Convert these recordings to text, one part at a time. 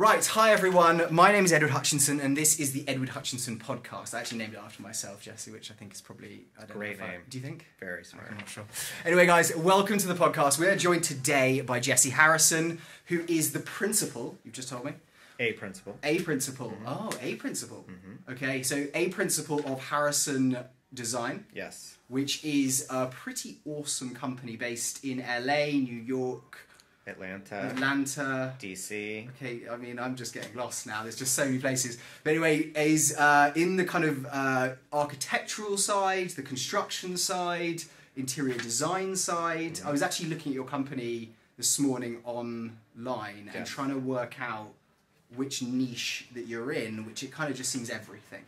Right, hi everyone. My name is Edward Hutchinson, and this is the Edward Hutchinson podcast. I actually named it after myself, Jesse, which I think is probably I don't Great know if I- name. do you think? Very smart. I'm not sure. Anyway, guys, welcome to the podcast. We are joined today by Jesse Harrison, who is the principal. You've just told me. A principal. A principal. Mm-hmm. Oh, a principal. Mm-hmm. Okay, so a principal of Harrison Design, Yes. which is a pretty awesome company based in LA, New York, Atlanta. Atlanta. DC. Okay, I mean, I'm just getting lost now. There's just so many places. But anyway, is uh, in the kind of uh, architectural side, the construction side, interior design side. I was actually looking at your company this morning online and trying to work out which niche that you're in, which it kind of just seems everything.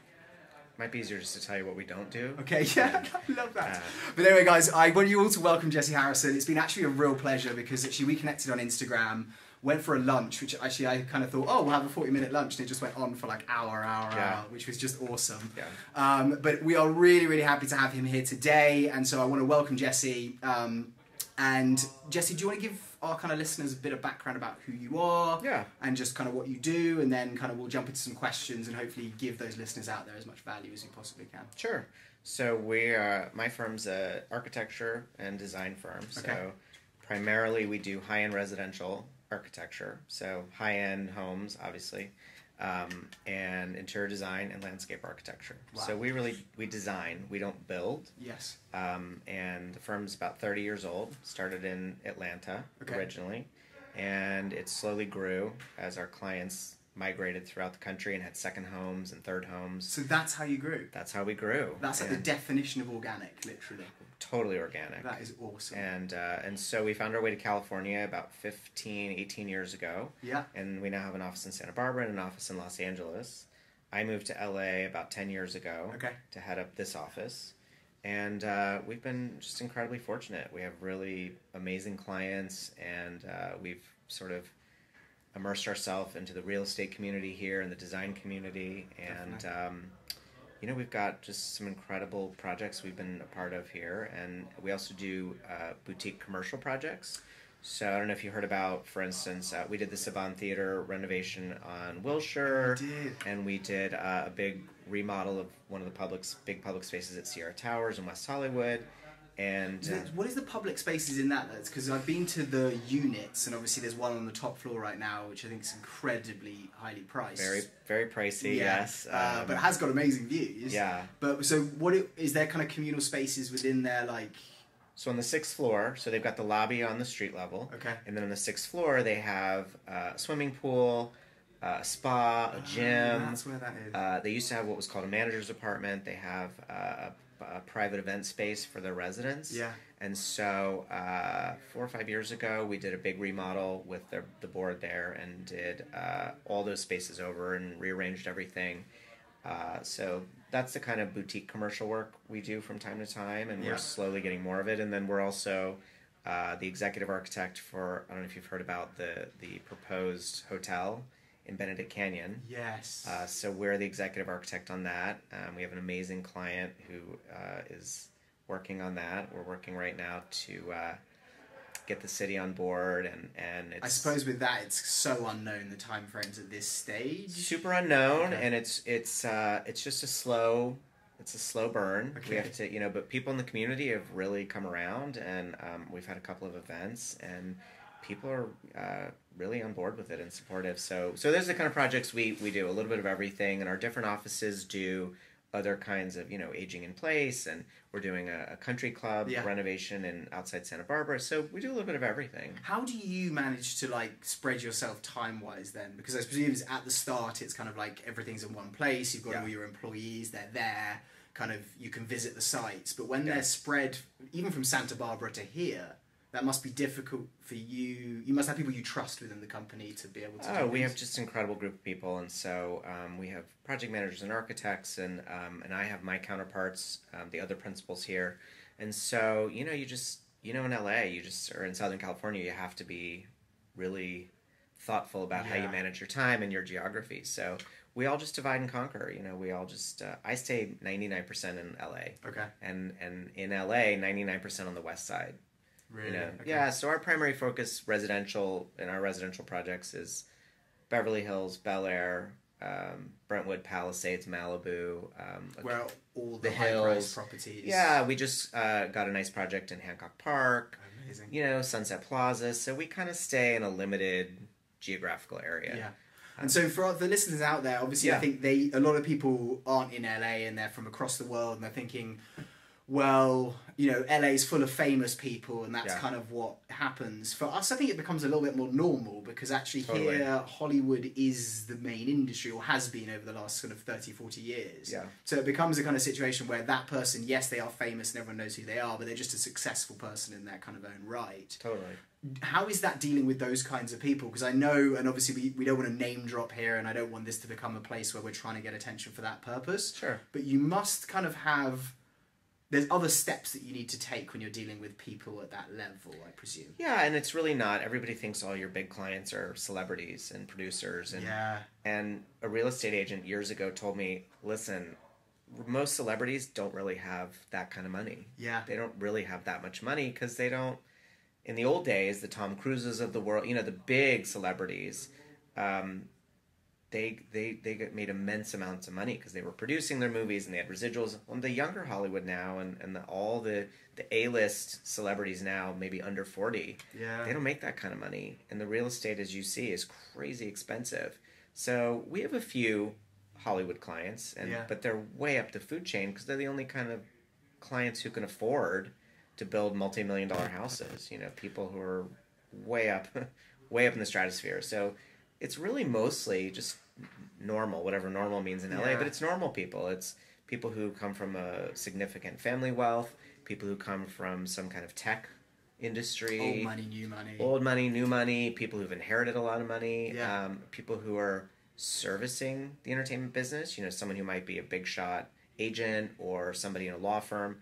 Might be easier just to tell you what we don't do. Okay, yeah, I love that. Uh, but anyway, guys, I want you all to welcome Jesse Harrison. It's been actually a real pleasure because actually we connected on Instagram, went for a lunch, which actually I kind of thought, oh, we'll have a 40 minute lunch, and it just went on for like hour, hour, Yeah. hour, which was just awesome. Yeah. Um, but we are really, really happy to have him here today, and so I want to welcome Jesse. Um, and Jesse, do you want to give our kind of listeners a bit of background about who you are? Yeah. And just kind of what you do, and then kind of we'll jump into some questions and hopefully give those listeners out there as much value as we possibly can. Sure. So we uh, my firm's a architecture and design firm. So Okay. primarily we do high end residential architecture. So high end homes, obviously, um, and interior design and landscape architecture. Wow. So we really we design. We don't build. Yes. Um, and the firm's about 30 years old. Started in Atlanta Okay. originally, and it slowly grew as our clients migrated throughout the country and had second homes and third homes. So that's how you grew. That's how we grew. That's like the definition of organic, literally. Totally organic. That is awesome. And uh, and so we found our way to California about 15, 18 years ago, Yeah. and we now have an office in Santa Barbara and an office in Los Angeles. I moved to LA about 10 years ago Okay. to head up this office. And uh, we've been just incredibly fortunate. We have really amazing clients, and uh, we've sort of immersed ourselves into the real estate community here and the design community. And, um, you know, we've got just some incredible projects we've been a part of here. And we also do uh, boutique commercial projects. So I don't know if you heard about, for instance, uh, we did the Saban Theater renovation on Wilshire and we did uh, a big remodel of one of the public's big public spaces at Sierra Towers in West Hollywood, and uh, what is the public spaces in that? That's because I've been to the units, and obviously there's one on the top floor right now, which I think is incredibly highly priced. very very pricey. Yeah. Yes, uh, um, but it has got amazing views. yeah. But so what it, is there kind of communal spaces within there? Like So on the sixth floor, so they've got the lobby on the street level, okay, and then on the sixth floor they have uh, a swimming pool, uh, a spa, a Ah, gym. that's where that is. Uh, they used to have what was called a manager's apartment. They have uh, a, a private event space for their residents. yeah. And so, uh, four or five years ago, we did a big remodel with the, the board there and did uh, all those spaces over and rearranged everything. Uh, so, that's the kind of boutique commercial work we do from time to time, and Yeah. we're slowly getting more of it. And then we're also uh, the executive architect for, I don't know if you've heard about the, the proposed hotel in Benedict Canyon. Yes. Uh, so we're the executive architect on that. Um, we have an amazing client who uh, is working on that. We're working right now to uh, get the city on board, and and it's I suppose with that, it's so unknown the time frames at this stage. super unknown, Okay. and it's it's uh, it's just a slow. It's a slow burn. Okay. We have to, you know, but people in the community have really come around, and um, we've had a couple of events, and people are uh, really on board with it and supportive. So, so there's the kind of projects we we do a little bit of everything, and our different offices do other kinds of, you know, aging in place, and we're doing a, a country club Yeah. renovation in outside Santa Barbara. So we do a little bit of everything. How do you manage to like spread yourself time wise then? Because I presume at the start, it's kind of like everything's in one place. You've got Yeah. all your employees; they're there. Kind of, you can visit the sites. But when Yeah. they're spread, even from Santa Barbara to here, that must be difficult for you. You must have people you trust within the company to be able to. Oh, do we have just an incredible group of people, and so um, we have project managers and architects, and um, and I have my counterparts, um, the other principals here, and so you know, you just you know, in LA, you just or in Southern California, you have to be really thoughtful about how you manage your time and your geography. So we all just divide and conquer. You know, we all just uh, I stay ninety nine percent in LA, Okay. and and in LA, ninety nine percent on the west side. Really? You know? Okay. Yeah, so our primary focus residential in our residential projects is Beverly Hills, Bel Air, um, Brentwood, Palisades, Malibu. Um, Where all the, The high hills. properties. yeah, we just uh, got a nice project in Hancock Park. Amazing. You know, Sunset Plaza. So we kind of stay in a limited geographical area. Yeah. And so for the listeners out there, obviously, I think they a lot of people aren't in LA and they're from across the world and they're thinking, well, you know, LA's full of famous people and that's Yeah. kind of what happens. For us, I think it becomes a little bit more normal because actually Totally. here, Hollywood is the main industry or has been over the last sort of 30, 40 years. Yeah. So it becomes a kind of situation where that person, yes, they are famous and everyone knows who they are, but they're just a successful person in their kind of own right Totally. how is that dealing with those kinds of people? Because I know, and obviously we, we don't want to name drop here, and I don't want this to become a place where we're trying to get attention for that purpose. Sure. But you must kind of have. There's other steps that you need to take when you're dealing with people at that level, I presume. Yeah, and it's really not. Everybody thinks all your big clients are celebrities and producers, and Yeah. and a real estate agent years ago told me, listen, most celebrities don't really have that kind of money. Yeah. They don't really have that much money because they don't. In the old days, the Tom Cruises of the world, you know, the big celebrities, um, they they they get made immense amounts of money because they were producing their movies and they had residuals. On the younger Hollywood now, and and the, all the the A list celebrities now, maybe under forty, Yeah. they don't make that kind of money. And the real estate, as you see, is crazy expensive. So we have a few Hollywood clients, and Yeah. but they're way up the food chain because they're the only kind of clients who can afford to build multi-million dollar houses. You know, people who are way up, way up in the stratosphere. So it's really mostly just normal, whatever normal means in LA. Yeah. But it's normal people. It's people who come from a significant family wealth, people who come from some kind of tech industry Old money, new money. old money, new money, people who've inherited a lot of money, Yeah. um, people who are servicing the entertainment business. You know, someone who might be a big shot agent or somebody in a law firm.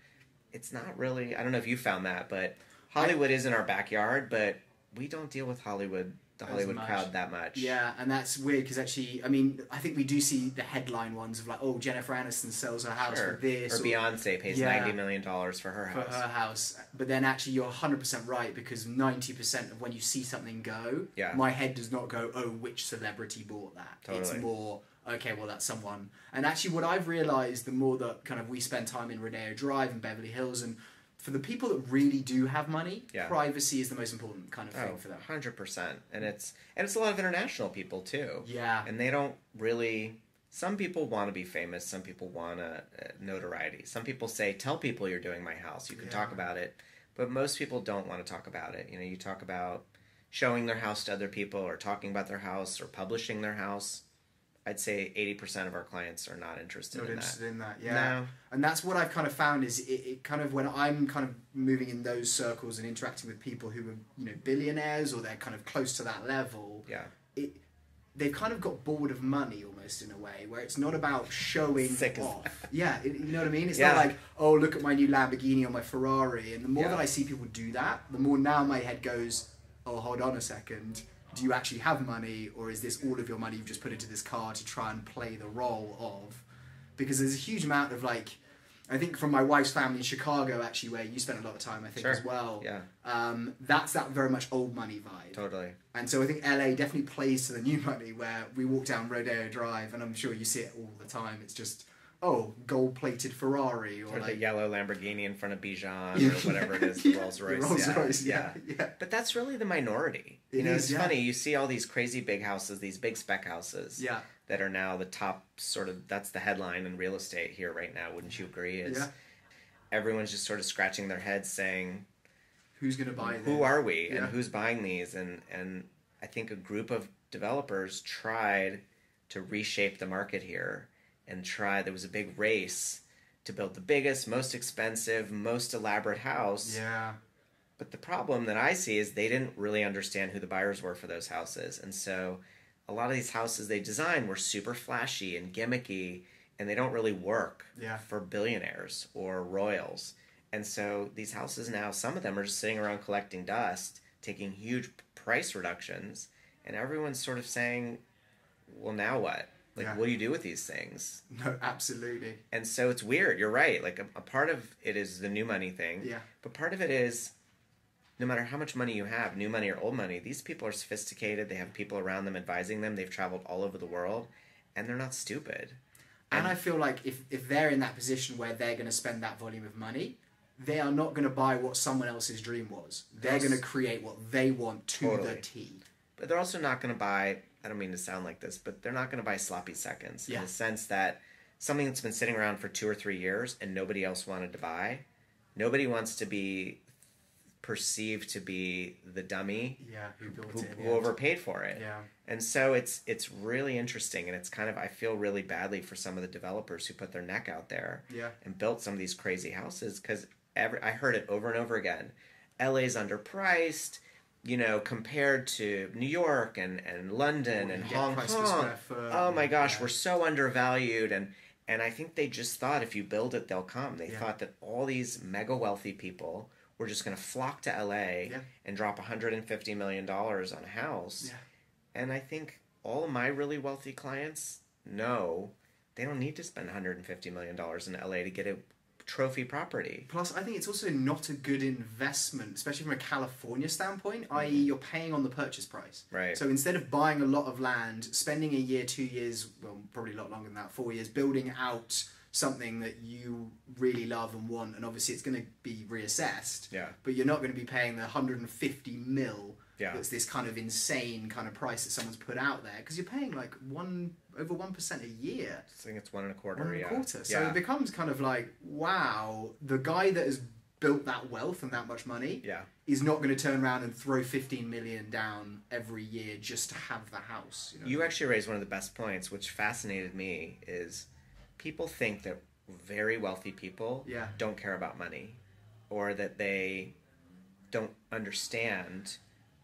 It's not really. I don't know if you found that, but Hollywood is in our backyard, but we don't deal with Hollywood, the Hollywood crowd that much. Yeah, and that's weird because actually, I mean, I think we do see the headline ones of like, oh, Jennifer Aniston sells her house Sure. for this, Or Beyonce pays Yeah. ninety million dollars for her house. for her house. But then actually, you're 100% right because 90% of when you see something go, Yeah. my head does not go, oh, which celebrity bought that? It's more, okay, well, that's someone. And actually, what I've realized the more that kind of we spend time in Rodeo Drive and Beverly Hills, and for the people that really do have money, Yeah. privacy is the most important kind of thing Oh, for them. 100%. And it's and it's a lot of international people too. Yeah. and they don't really some people want to be famous some people want a, a uh, notoriety some people say tell people you're doing my house you can talk about it but most people don't want to talk about it you know you talk about showing their house to other people or talking about their house or publishing their house i'd say 80% of our clients are not interested Not in interested that in that, yeah. no And that's what I've kind of found is it, it kind of when I'm kind of moving in those circles and interacting with people who are you know billionaires or they're kind of close to that level, yeah it they've kind of got bored of money almost in a way where it's not about showing Sick off. Yeah, it, you know what I mean. It's Yeah. not like oh look at my new Lamborghini or my Ferrari. And the more Yeah. that I see people do that, the more now my head goes, oh hold on a second. Do you actually have money, or is this all of your money you've just put into this car to try and play the role of? Because there's a huge amount of like, I think from my wife's family in Chicago, actually, where you spent a lot of time, I think Sure. as well. yeah Um, that's that very much old money vibe. totally And so I think LA definitely plays to the new money where we walk down Rodeo Drive and I'm sure you see it all the time. It's just, oh, gold plated Ferrari or, or the like yellow lamborghini in front of bijan or whatever it is the Yeah, Rolls Royce. Rolls yeah, Royce, yeah. yeah. yeah. But that's really the minority. You know, is, it's funny. You see all these crazy big houses, these big spec houses Yeah. that are now the top sort of that's the headline in real estate here right now, wouldn't you agree? Is Yeah. everyone's just sort of scratching their heads saying, Who's going to buy Who are we? And who's buying these? And and I think a group of developers tried to reshape the market here and try there was a big race to build the biggest, most expensive, most elaborate house. Yeah. But the problem that I see is they didn't really understand who the buyers were for those houses. And so a lot of these houses they designed were super flashy and gimmicky and they don't really work Yeah. for billionaires or royals. And so these houses now, some of them are just sitting around collecting dust, taking huge price reductions, and everyone's sort of saying, well, now what? Like, Yeah. what do you do with these things? No, absolutely. And so it's weird. You're right. Like, a, a part of it is the new money thing. Yeah. But part of it is no matter how much money you have, new money or old money, these people are sophisticated. They have people around them advising them. They've traveled all over the world, and they're not stupid. And I feel like if, if they're in that position where they're going to spend that volume of money, they are not going to buy what someone else's dream was. They're Yes. going to create what they want to the Totally. T. But they're also not going to buy, I don't mean to sound like this, but they're not going to buy sloppy seconds Yeah. in the sense that something that's been sitting around for two or three years and nobody else wanted to buy, nobody wants to be perceived to be the dummy Yeah, who built who, who overpaid for it. Yeah. And so it's it's really interesting and it's kind of I feel really badly for some of the developers who put their neck out there Yeah. and built some of these crazy houses because every I heard it over and over again. LA's underpriced, you know, compared to New York and, and London and Hong Kong. Oh my gosh, yeah. we're so undervalued and and I think they just thought if you build it they'll come. They Yeah. thought that all these mega wealthy people were just going to flock to LA Yeah. and drop 150 million dollars on a house. And I think all of my really wealthy clients know they don't need to spend 150 million dollars in LA to get a trophy property. Plus, I think it's also not a good investment, especially from a California standpoint, mm-hmm. i.e., you're paying on the purchase price. Right. So instead of buying a lot of land, spending a year, two years, well, probably a lot longer than that, four years, building out something that you really love and want, and obviously it's going to be reassessed, Yeah. but you're not going to be paying the 150 mil Yeah. that's this kind of insane kind of price that someone's put out there, because you're paying like one over 1% a year. I think it's one and a quarter. One and yeah. a quarter. So yeah. it becomes kind of like, wow, the guy that has built that wealth and that much money yeah. is not going to turn around and throw 15 million down every year just to have the house. You, know? You actually raised one of the best points, which fascinated me, is people think that very wealthy people Yeah. don't care about money, or that they don't understand,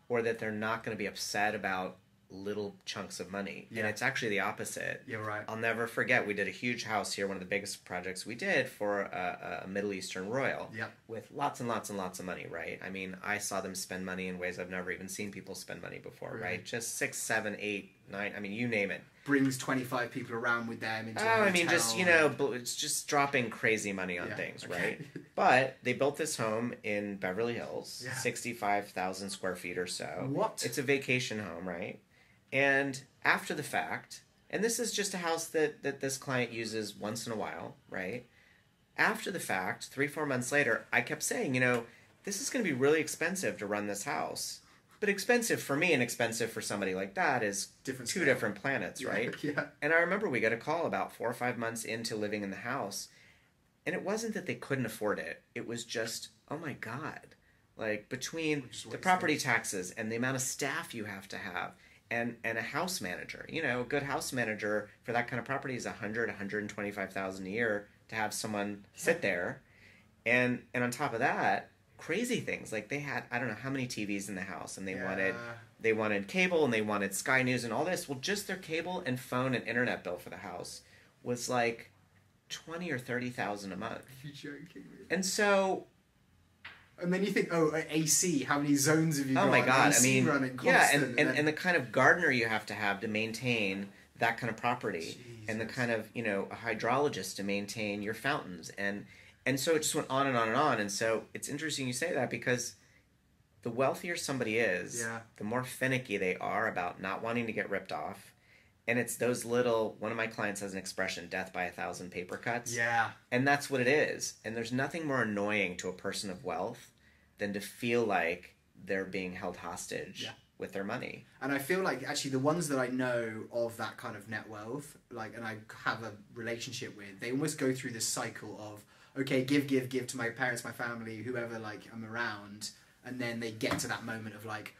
or that they're not going to be upset about little chunks of money. And it's actually the opposite. You're right. I'll never forget. We did a huge house here, one of the biggest projects we did for a, a Middle Eastern royal Yep. with lots and lots and lots of money, right? I mean, I saw them spend money in ways I've never even seen people spend money before, Really? right? Just six, seven, eight, nine. I mean, you name it. Brings 25 people around with them into Oh, I mean, just you know, it's just dropping crazy money on Yeah, things, okay. right? But they built this home in Beverly Hills, Yeah. sixty-five thousand square feet or so. What? It's a vacation home, right? And after the fact, and this is just a house that that this client uses once in a while, right? After the fact, three four months later, I kept saying, you know, this is going to be really expensive to run this house. But expensive for me and expensive for somebody like that is Different two scale. different planets, right? Yeah. And I remember we got a call about four or five months into living in the house. And it wasn't that they couldn't afford it. It was just, oh my God. Like between the property taxes and the amount of staff you have to have and, and a house manager. You know, a good house manager for that kind of property is a hundred, hundred and twenty five thousand a year to have someone sit there. And and on top of that, crazy things. Like they had I don't know how many TVs in the house and they wanted they wanted cable and they wanted Sky News and all this. Well, just their cable and phone and internet bill for the house was like twenty or thirty thousand a month. You're joking me. And so, And then you think, oh, AC, how many zones have you got? oh my god, I mean, running yeah, constant, and, and, and the kind of gardener you have to have to maintain that kind of property, and the kind of you know a hydrologist to maintain your fountains, and and so it just went on and on and on. And so it's interesting you say that because the wealthier somebody is, Yeah. the more finicky they are about not wanting to get ripped off. And it's those little. One of my clients has an expression: "Death by a thousand paper cuts." yeah. And that's what it is. And there's nothing more annoying to a person of wealth than to feel like they're being held hostage Yeah. with their money. And I feel like actually the ones that I know of that kind of net wealth, like, and I have a relationship with, they almost go through this cycle of, okay, give, give, give to my parents, my family, whoever, like, I'm around. And then they get to that moment of, like,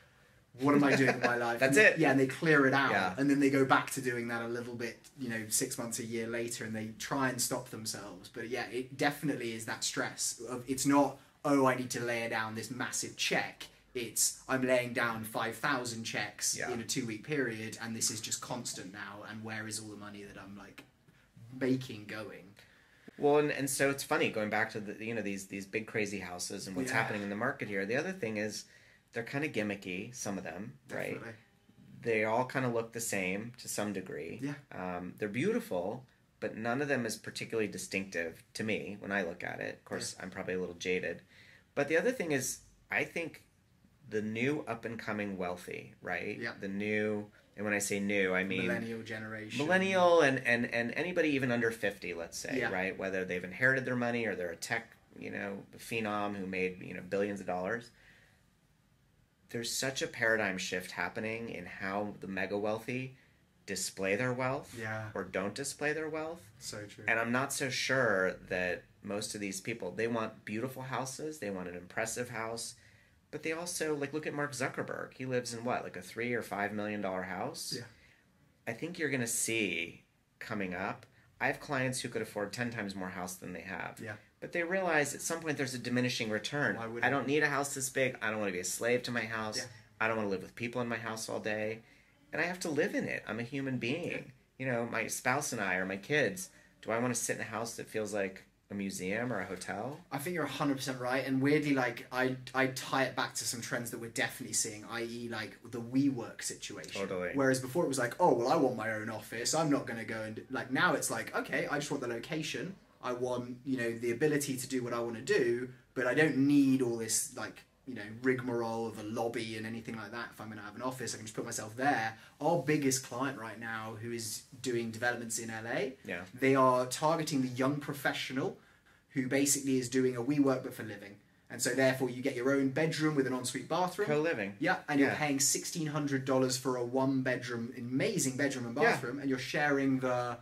what am I doing with my life? That's And- it. Yeah, and they clear it out. Yeah. And then they go back to doing that a little bit, you know, six months, a year later, and they try and stop themselves. But yeah, it definitely is that stress of it's not, oh, I need to lay down this massive check. It's I'm laying down five thousand checks Yeah. in a two week period, and this is just constant now. And where is all the money that I'm like making going? Well, and, and so it's funny going back to the you know these these big crazy houses and what's Yeah. happening in the market here. The other thing is they're kind of gimmicky. Some of them, right? They all kind of look the same to some degree. Yeah. Um, they're beautiful, but none of them is particularly distinctive to me when I look at it. Of course, I'm probably a little jaded. But the other thing is, I think the new up and coming wealthy, right? Yeah. The new, and when I say new, I mean millennial generation. millennial and, and, and anybody even under 50 let's say Yeah. right whether they've inherited their money or they're a tech you know phenom who made you know billions of dollars there's such a paradigm shift happening in how the mega wealthy display their wealth Yeah, or don't display their wealth so true. and i'm not so sure that most of these people they want beautiful houses they want an impressive house but they also like look at mark zuckerberg he lives in what like a three or five million dollar house Yeah. i think you're going to see coming up i have clients who could afford 10 times more house than they have Yeah. But they realize at some point there's a diminishing return i don't need a house this big i don't want to be a slave to my house Yeah. i don't want to live with people in my house all day and i have to live in it i'm a human being you know my spouse and i or my kids do i want to sit in a house that feels like a museum or a hotel I think you're 100% right. And weirdly, like, I, I tie it back to some trends that we're definitely seeing, i.e., like the WeWork situation. Totally. Whereas before it was like, oh, well, I want my own office. I'm not going to go and. Like, now it's like, okay, I just want the location. I want, you know, the ability to do what I want to do, but I don't need all this, like, you know, rigmarole of a lobby and anything like that. If I'm going to have an office, I can just put myself there. Our biggest client right now, who is doing developments in LA, yeah they are targeting the young professional who basically is doing a WeWork but for living. And so therefore you get your own bedroom with an ensuite bathroom. co-living yeah, and you're paying sixteen hundred dollars for a one bedroom, amazing bedroom and Yeah. bathroom, and you're sharing the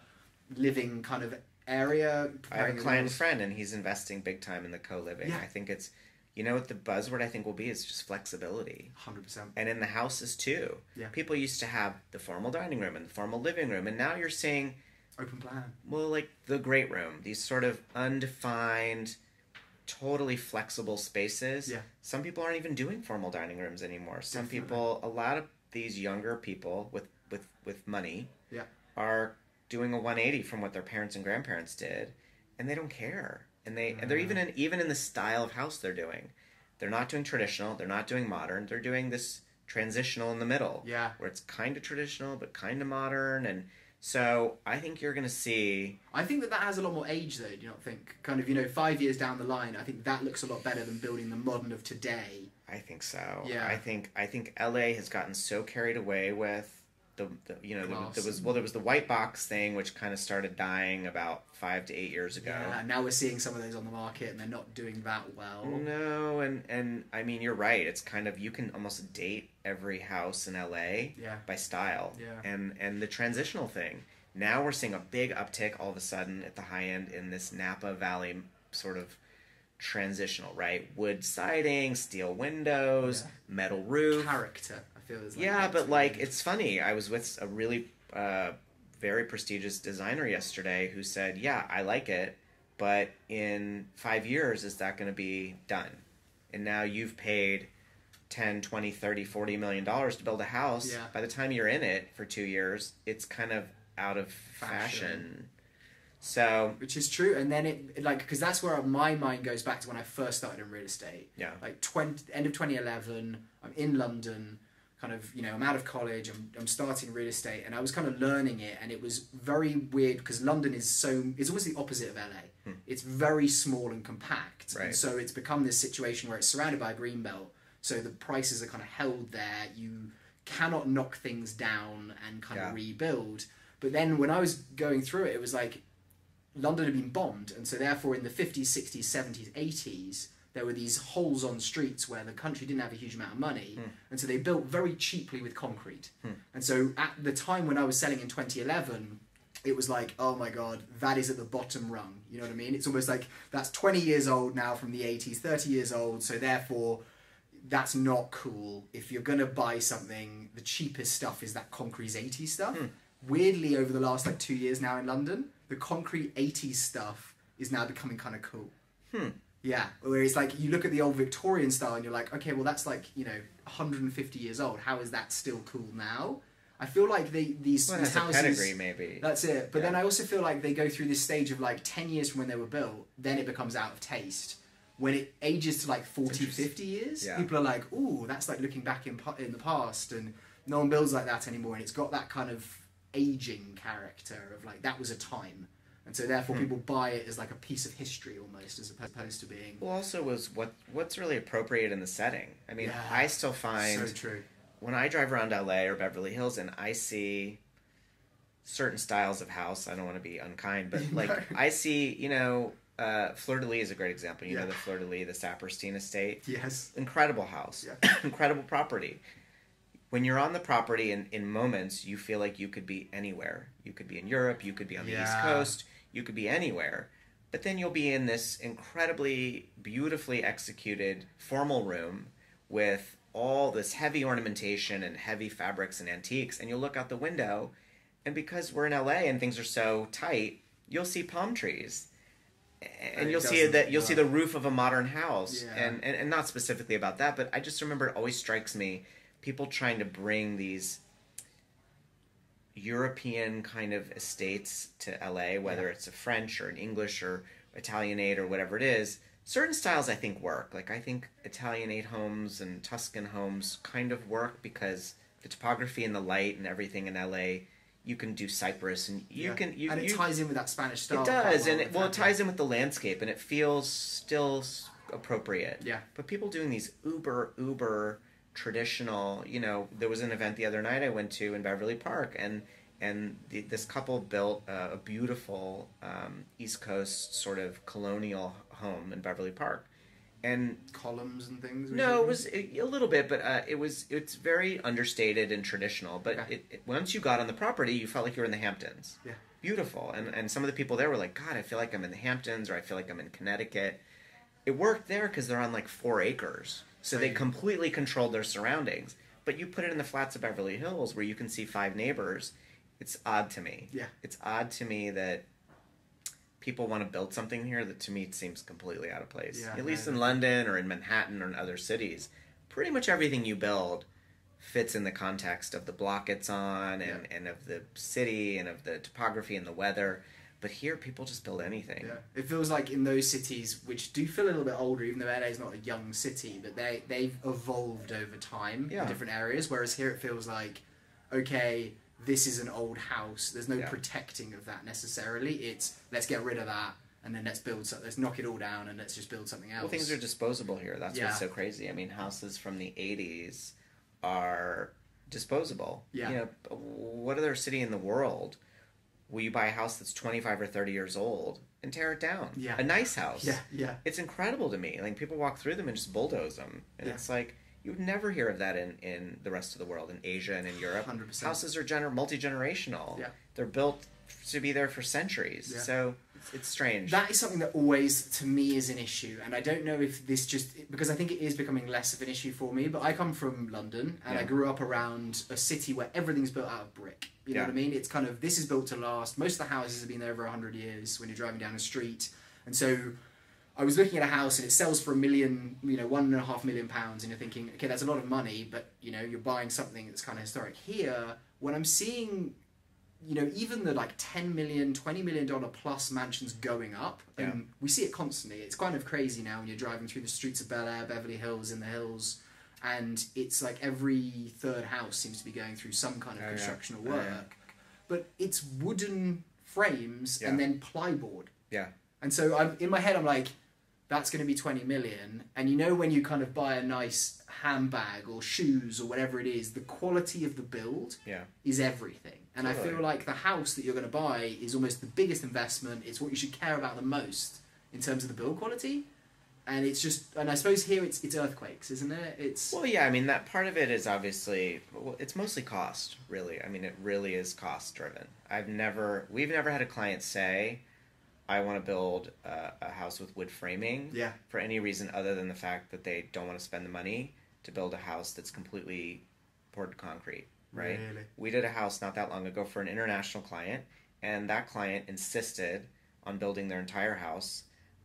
living kind of area. I have a client friend, and he's investing big time in the co-living. Yeah. I think it's, you know, what the buzzword I think will be is just flexibility, Hundred percent. and in the houses too. Yeah. People used to have the formal dining room and the formal living room, and now you're seeing, Open plan. well, like the great room, these sort of undefined, totally flexible spaces. Yeah. Some people aren't even doing formal dining rooms anymore. Some Definitely. people, a lot of these younger people with with with money, Yeah. are doing a 180 from what their parents and grandparents did, and they don't care. And they and they're mm. even in even in the style of house they're doing. They're not doing traditional. They're not doing modern. They're doing this transitional in the middle, Yeah. where it's kind of traditional but kind of modern. And so I think you're gonna see. I think that that has a lot more age, though. Do you not think? Kind of, you know, five years down the line, I think that looks a lot better than building the modern of today. I think so. Yeah. I think I think LA has gotten so carried away with the, the you know there, there was well there was the white box thing which kind of started dying about five to eight years ago. Yeah. Now we're seeing some of those on the market, and they're not doing that well. No, and and I mean you're right. It's kind of you can almost date every house in LA Yeah. by style. Yeah. And and the transitional thing. Now we're seeing a big uptick all of a sudden at the high end in this Napa Valley sort of transitional, right? Wood siding, steel windows, Yeah. metal roof. character. I feel is like yeah, but like it's funny. I was with a really uh, very prestigious designer yesterday who said, "Yeah, I like it, but in five years is that going to be done?" And now you've paid 10, 20, 30, 40 million dollars to build a house. Yeah. By the time you're in it for 2 years, it's kind of out of fashion. Fashion. So, which is true. And then it like because that's where my mind goes back to when I first started in real estate. yeah. Like twenty end of twenty eleven, I'm in London. Kind of, you know, I'm out of college. I'm, I'm starting real estate, and I was kind of learning it, and it was very weird because London is so it's almost the opposite of LA. Hmm. It's very small and compact, Right. and so it's become this situation where it's surrounded by a green belt. So the prices are kind of held there. You cannot knock things down and kind Yeah. of rebuild. But then when I was going through it, it was like London had been bombed, and so therefore in the 50s, 60s, 70s, 80s, there were these holes on streets where the country didn't have a huge amount of money, hmm. and so they built very cheaply with concrete. Hmm. And so at the time when I was selling in 2011, it was like, oh my god, that is at the bottom rung. You know what I mean? It's almost like that's 20 years old now from the 80s, 30 years old, so therefore that's not cool. If you're gonna buy something, the cheapest stuff is that concrete 80s stuff. Hmm. Weirdly, over the last like two years now in London, the concrete 80s stuff is now becoming kind of cool. Hmm. Yeah, whereas like you look at the old Victorian style and you're like, okay, well that's like you know 150 years old. How is that still cool now? I feel like they these, Well, these houses. pedigree, maybe. That's it. But then I also feel like they go through this stage of like 10 years from when they were built, then it becomes out of taste. When it ages to like 40, 50 years, Yeah. people are like, ooh, that's like looking back in, in the past. And no one builds like that anymore. And it's got that kind of aging character of like, that was a time. And so therefore Hmm. people buy it as like a piece of history almost, as opposed to being Well, also was what what's really appropriate in the setting. I mean, Yeah. I still find so true. when I drive around LA or Beverly Hills and I see certain styles of house, I don't want to be unkind, but like No. I see, you know, uh, Fleur de Lys is a great example. You Yeah. know, the Fleur de Lys, the Saperstein estate, Yes. incredible house, Yeah. incredible property. When you're on the property in, in moments, you feel like you could be anywhere. You could be in Europe, you could be on the East Coast, you could be anywhere. But then you'll be in this incredibly beautifully executed formal room with all this heavy ornamentation and heavy fabrics and antiques, and you'll look out the window, and because we're in LA and things are so tight, you'll see palm trees. And you'll see that you'll see the roof of a modern house, Yeah. and, and and not specifically about that, but I just remember it always strikes me people trying to bring these European kind of estates to LA, whether Yeah. it's a French or an English or Italianate or whatever it is. Certain styles I think work. Like I think Italianate homes and Tuscan homes kind of work because the topography and the light and everything in LA, you can do Cypress and you Yeah. can you, and it you ties in with that Spanish style. it does, and it, well, it ties in with the landscape, and it feels still appropriate. Yeah. But people doing these uber uber traditional, you know, there was an event the other night I went to in Beverly Park, and and the, this couple built a, a beautiful um, East Coast sort of colonial home in Beverly Park, and columns and things. no, it was a, a little bit, but uh, it was it's very understated and traditional. But it, it, once you got on the property, you felt like you were in the Hamptons. Yeah. beautiful. And and some of the people there were like, God, I feel like I'm in the Hamptons, or I feel like I'm in Connecticut. It worked there because they're on like four acres, so they completely controlled their surroundings. But you put it in the flats of Beverly Hills, where you can see five neighbors. It's odd to me. Yeah. It's odd to me that people want to build something here that to me seems completely out of place. Yeah, At least in London or in Manhattan or in other cities, pretty much everything you build fits in the context of the block it's on and, and of the city and of the topography and the weather. But here, people just build anything. Yeah, it feels like in those cities, which do feel a little bit older, even though LA is not a young city, but they they've evolved over time Yeah. in different areas. Whereas here, it feels like, okay, this is an old house. There's no Yeah. protecting of that necessarily. It's let's get rid of that and then let's build something. Let's knock it all down and let's just build something else. Well, things are disposable here. That's Yeah. what's so crazy. I mean, houses from the '80s are disposable. Yeah. You know, what other city in the world will you buy a house that's 25 or 30 years old and tear it down? Yeah. A nice house. yeah, yeah, It's incredible to me. Like people walk through them and just bulldoze them, and Yeah. it's like you would never hear of that in in the rest of the world, in Asia and in Europe. 100%. Houses are gener- multi generational. Yeah. They're built to be there for centuries. Yeah. So it's, strange. That is something that always, to me, is an issue, and I don't know if this just because I think it is becoming less of an issue for me. But I come from London, and I grew up around a city where everything's built out of brick. You know Yeah. what I mean? It's kind of this is built to last. Most of the houses have been there over hundred years when you're driving down a street, and so. I was looking at a house and it sells for a million, you know, one and a half million pounds, and you're thinking, okay, that's a lot of money, but you know, you're buying something that's kind of historic. Here, when I'm seeing you know, even the like 10 million, 20 million dollar plus mansions going up, and we see it constantly. It's kind of crazy now when you're driving through the streets of Bel Air, Beverly Hills, in the hills, and it's like every third house seems to be going through some kind of Oh, yeah. constructional Oh, work. yeah. But it's wooden frames Yeah. and then plyboard. Yeah. And so I'm in my head, I'm like, that's going to be 20 million. And you know, when you kind of buy a nice handbag or shoes or whatever it is, the quality of the build Yeah. is everything. And I feel like the house that you're going to buy is almost the biggest investment. It's what you should care about the most in terms of the build quality. And it's just, and I suppose here it's it's earthquakes, isn't it? It's Well, yeah, I mean that part of it is obviously well, it's mostly cost, really. I mean, it really is cost driven. I've never, we've never had a client say, "I want to build a, a house with wood framing," yeah, for any reason other than the fact that they don't want to spend the money to build a house that's completely poured concrete. Right. Really? We did a house not that long ago for an international client, and that client insisted on building their entire house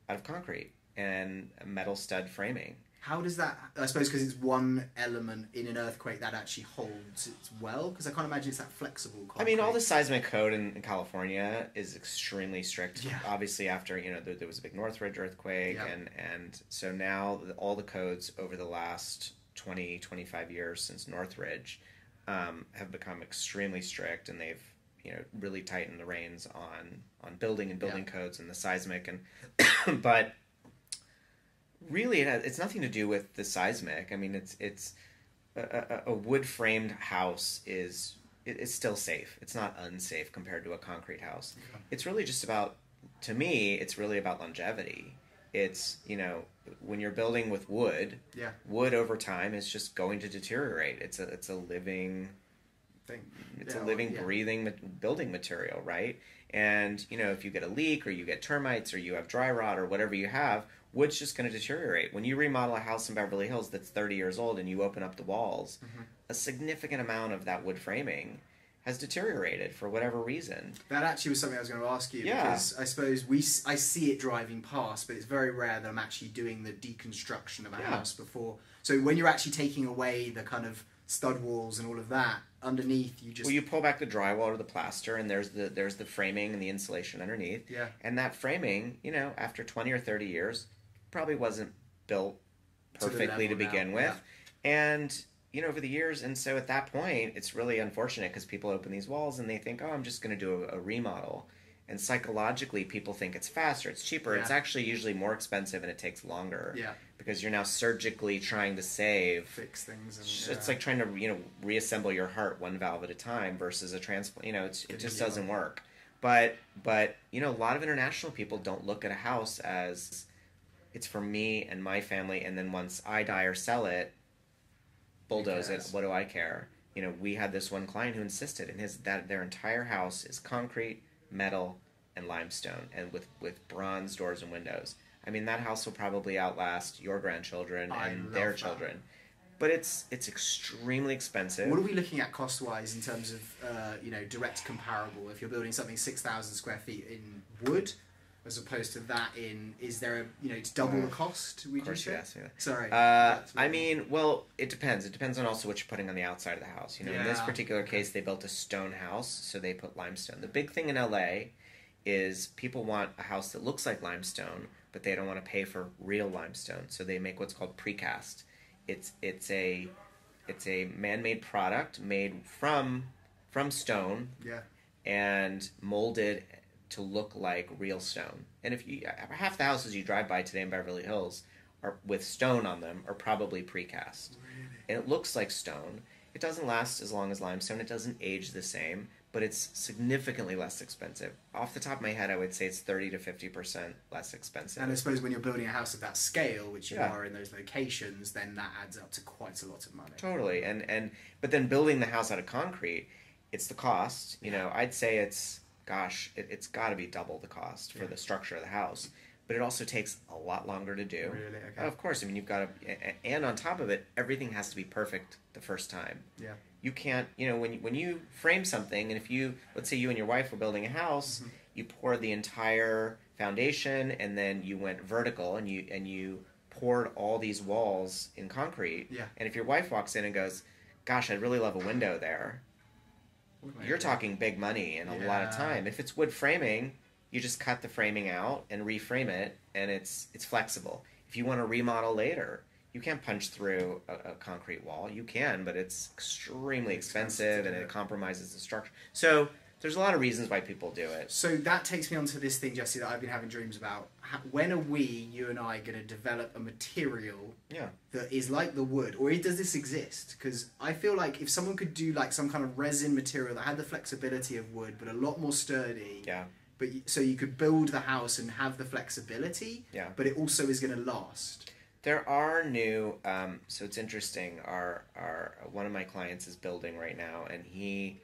out of concrete and metal stud framing. How does that? I suppose because it's one element in an earthquake that actually holds it well. Because I can't imagine it's that flexible. I mean, all concrete. the seismic code in, in California is extremely strict. Yeah. Obviously, after you know there, there was a big Northridge earthquake, Yeah. and and so now the- all the codes over the last 20, 25 years since Northridge um, have become extremely strict, and they've you know really tightened the reins on on building and building codes and the seismic and but really it has, it's nothing to do with the seismic. I mean it's it's a, a, a wood framed house is it, it's still safe. It's not unsafe compared to a concrete house. Okay. It's really just about to me it's really about longevity. It's you know when you're building with wood, Yeah. wood over time is just going to deteriorate. It's a it's a living Thing. it's Yeah, a living, yeah. breathing building material, right? And you know, if you get a leak or you get termites or you have dry rot or whatever you have, wood's just going to deteriorate. When you remodel a house in Beverly Hills that's 30 years old and you open up the walls, Mhm. a significant amount of that wood framing has deteriorated for whatever reason. That actually was something I was going to ask you Yeah. because I suppose we I see it driving past, but it's very rare that I'm actually doing the deconstruction of a Yeah. house before. So when you're actually taking away the kind of stud walls and all of that underneath, you just well, you pull back the drywall or the plaster, and there's the there's the framing and the insulation underneath. yeah And that framing, you know, after 20 or 30 years, probably wasn't built perfectly to now, begin with. And, you know, over the years, and so at that point, it's really unfortunate because people open these walls and they think, oh, I'm just going to do a, a remodel. And psychologically, people think it's faster, it's cheaper. It's actually usually more expensive and it takes longer yeah because you're now surgically trying to save. fix things and It's like trying to you know reassemble your heart one valve at a time versus a transplant. You know, it's, it just doesn't work. But but you know, a lot of international people don't look at a house as it's for me and my family, and then once I die or sell it, bulldoze it. What do I care? You know, we had this one client who insisted, and his that their entire house is concrete, metal, and limestone, and with with bronze doors and windows. I mean, that house will probably outlast your grandchildren I and their that. children. But it's it's extremely expensive. What are we looking at cost wise in terms of uh, you know direct comparable? If you're building something six thousand square feet in wood, as opposed to that in, is there a you know it's double the cost? Would of course, you you say? me that. Sorry. Uh, I mean, well, it depends. It depends on also what you're putting on the outside of the house. You know, in this particular case, they built a stone house, so they put limestone. The big thing in LA is people want a house that looks like limestone, but they don't want to pay for real limestone, so they make what's called precast. It's it's a it's a man-made product made from from stone yeah. and molded to look like real stone. And if you half the houses you drive by today in Beverly Hills are with stone on them are probably precast. And it looks like stone. It doesn't last as long as limestone. It doesn't age the same, but it's significantly less expensive. Off the top of my head, I would say it's 30 to 50% less expensive. And I suppose when you're building a house of that scale, which you Yeah. are in those locations, then that adds up to quite a lot of money. Totally, and and but then building the house out of concrete, it's the cost. You know, I'd say it's gosh, it, it's got to be double the cost for Yeah. the structure of the house. But it also takes a lot longer to do. Really? Okay. Of course, I mean you've got to, and on top of it, everything has to be perfect the first time. Yeah. You can't, you know, when you, when you frame something, and if you, let's say you and your wife were building a house, Mhm. you poured the entire foundation, and then you went vertical, and you and you poured all these walls in concrete. Yeah. And if your wife walks in and goes, "Gosh, I'd really love a window there," you're talking big money and a lot of time. If it's wood framing, you just cut the framing out and reframe it, and it's it's flexible. If you want to remodel later, you can't punch through a, a concrete wall. You can, but it's extremely Expensive expensive, and it it. compromises the structure. So there's a lot of reasons why people do it. So that takes me on to this thing, Jesse, that I've been having dreams about. When are we, you and I, going to develop a material Yeah. that is like the wood, or does this exist? Because I feel like if someone could do like some kind of resin material that had the flexibility of wood, but a lot more sturdy, Yeah. but so you could build the house and have the flexibility, Yeah. but it also is going to last. There are new. Um, so it's interesting. Our our one of my clients is building right now, and he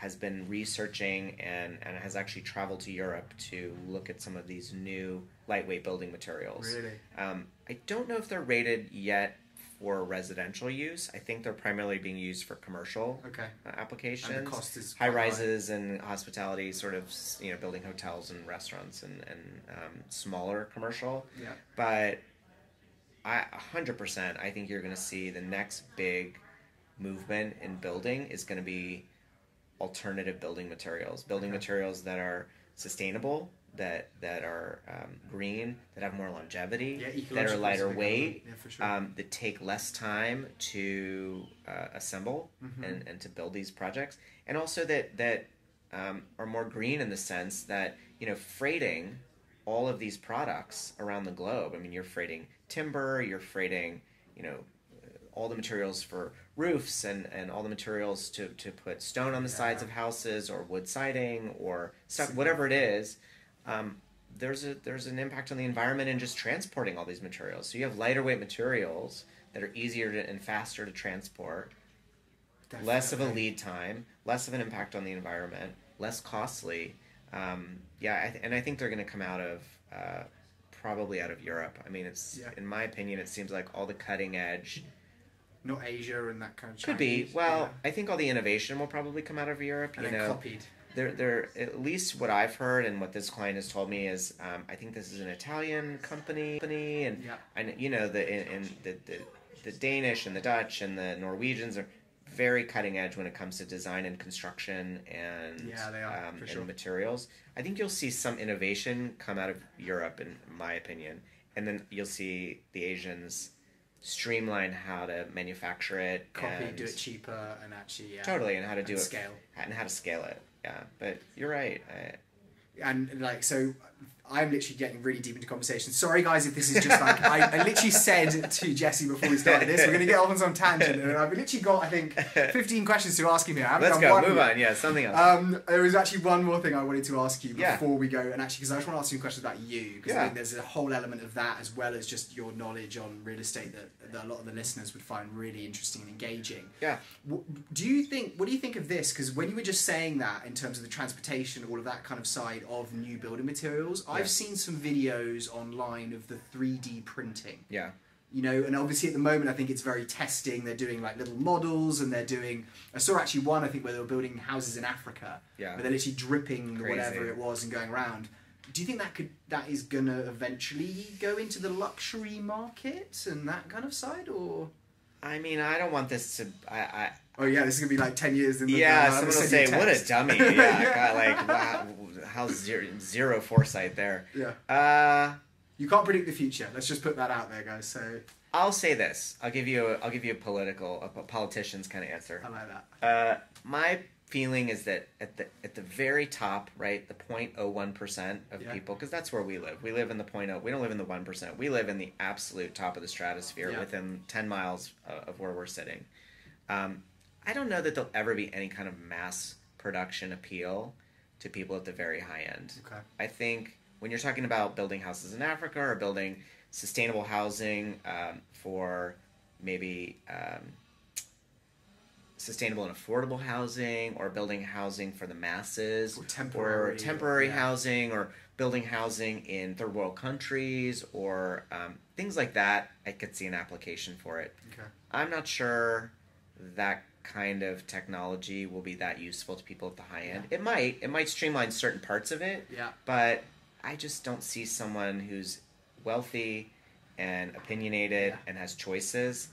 has been researching and, and has actually traveled to Europe to look at some of these new lightweight building materials. Really? Um, I don't know if they're rated yet for residential use. I think they're primarily being used for commercial Okay. uh, applications. And the cost is high rises and hospitality, sort of you know building hotels and restaurants and and um, smaller commercial. Yeah. But I hundred percent, I think you're going to see the next big movement in building is going to be alternative building materials, building Okay. materials that are sustainable, that that are um, green, that have more longevity, Yeah, that are ecological is a lighter weight, Yeah, sure. um, that take less time to uh, assemble Mhm. and, and to build these projects, and also that that um, are more green in the sense that you know freighting all of these products around the globe. I mean, you're freighting timber, you're freighting you know all the materials for roofs and, and all the materials to, to put stone on the sides of houses or wood siding or stuff, whatever it is. Um, there's a there's an impact on the environment in just transporting all these materials. So you have lighter weight materials that are easier to, and faster to transport, less of a lead time, less of an impact on the environment, less costly. Um, yeah, I th- and I think they're going to come out of uh, probably out of Europe. I mean, it's Yeah. in my opinion, it seems like all the cutting edge Not Asia and that kind of. could be. Well, I think all the innovation will probably come out of Europe. and you know, copied. they're, they're at least what I've heard and what this client has told me is um, I think this is an Italian company, company and Yeah. and you know the in, in the, the the Danish and the Dutch and the Norwegians are very cutting edge when it comes to design and construction and Yeah, they are, um, for and sure. materials. I think you'll see some innovation come out of Europe, in my opinion, and then you'll see the Asians streamline how to manufacture it, Copy, and do it cheaper, and actually yeah, totally, and how to do it scale. and how to scale it. Yeah, but you're right. I, and like so I'm literally getting really deep into conversation. Sorry guys if this is just like I, I literally said to Jesse before we started this, we're gonna get off on some tangent and I've literally got I think 15 questions to ask him here. I let's go. one Move yet. on. Yeah, something else. Um, there was actually one more thing I wanted to ask you Yeah. before we go, and actually, because I just want to ask you questions about you, because I think there's a whole element of that as well as just your knowledge on real estate that, that a lot of the listeners would find really interesting and engaging. yeah. Do you think? What do you think of this? Because when you were just saying that in terms of the transportation, all of that kind of side of new building materials, Yeah. I've seen some videos online of the three D printing. Yeah. You know, and obviously at the moment, I think it's very testing. They're doing like little models, and they're doing. I saw actually one I think where they were building houses in Africa, Yeah. where they're literally dripping Crazy. whatever it was and going around. Do you think that could that is gonna eventually go into the luxury market and that kind of side, or? I mean, I don't want this to. I. I Oh yeah, this is gonna be like ten years. In the, yeah, someone will say, "What a text." dummy!" Yeah, God, like wow, how zero, zero foresight there. Yeah. Uh, You can't predict the future. Let's just put that out there, guys. So I'll say this. I'll give you. A, I'll give you a political, a po- politician's kind of answer. I like that. Uh, my feeling is that at the at the very top, right, the 0.01 percent of Yeah. people, because that's where we live. We live in the 0.0. We don't live in the one percent. We live in the absolute top of the stratosphere, Yeah. within 10 miles of where we're sitting. Um, I don't know that there'll ever be any kind of mass production appeal to people at the very high end. Okay. I think when you're talking about building houses in Africa or building sustainable housing um, for maybe um, sustainable and affordable housing or building housing for the masses Or temporary, or temporary yeah. housing or building housing in third world countries or um, things like that i could see an application for it Okay. i'm not sure that kind of technology will be that useful to people at the high end it might it might streamline certain parts of it Yeah. but I just don't see someone who's wealthy and opinionated Yeah. and has choices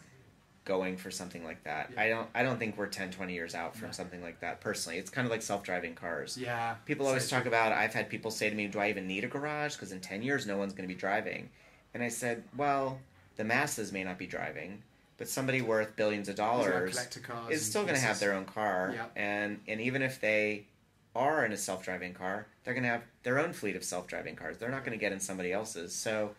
going for something like that. Yeah. I don't I don't think we're 10 20 years out from No. something like that personally. It's kind of like self-driving cars. Yeah. People always talk about I've had people say to me, "Do I even need a garage because in 10 years no one's going to be driving." And I said, "Well, the masses may not be driving, but somebody worth billions of dollars is still going to have their own car Yeah. and and even if they are in a self-driving car they're going to have their own fleet of self-driving cars they're not going to get in somebody else's so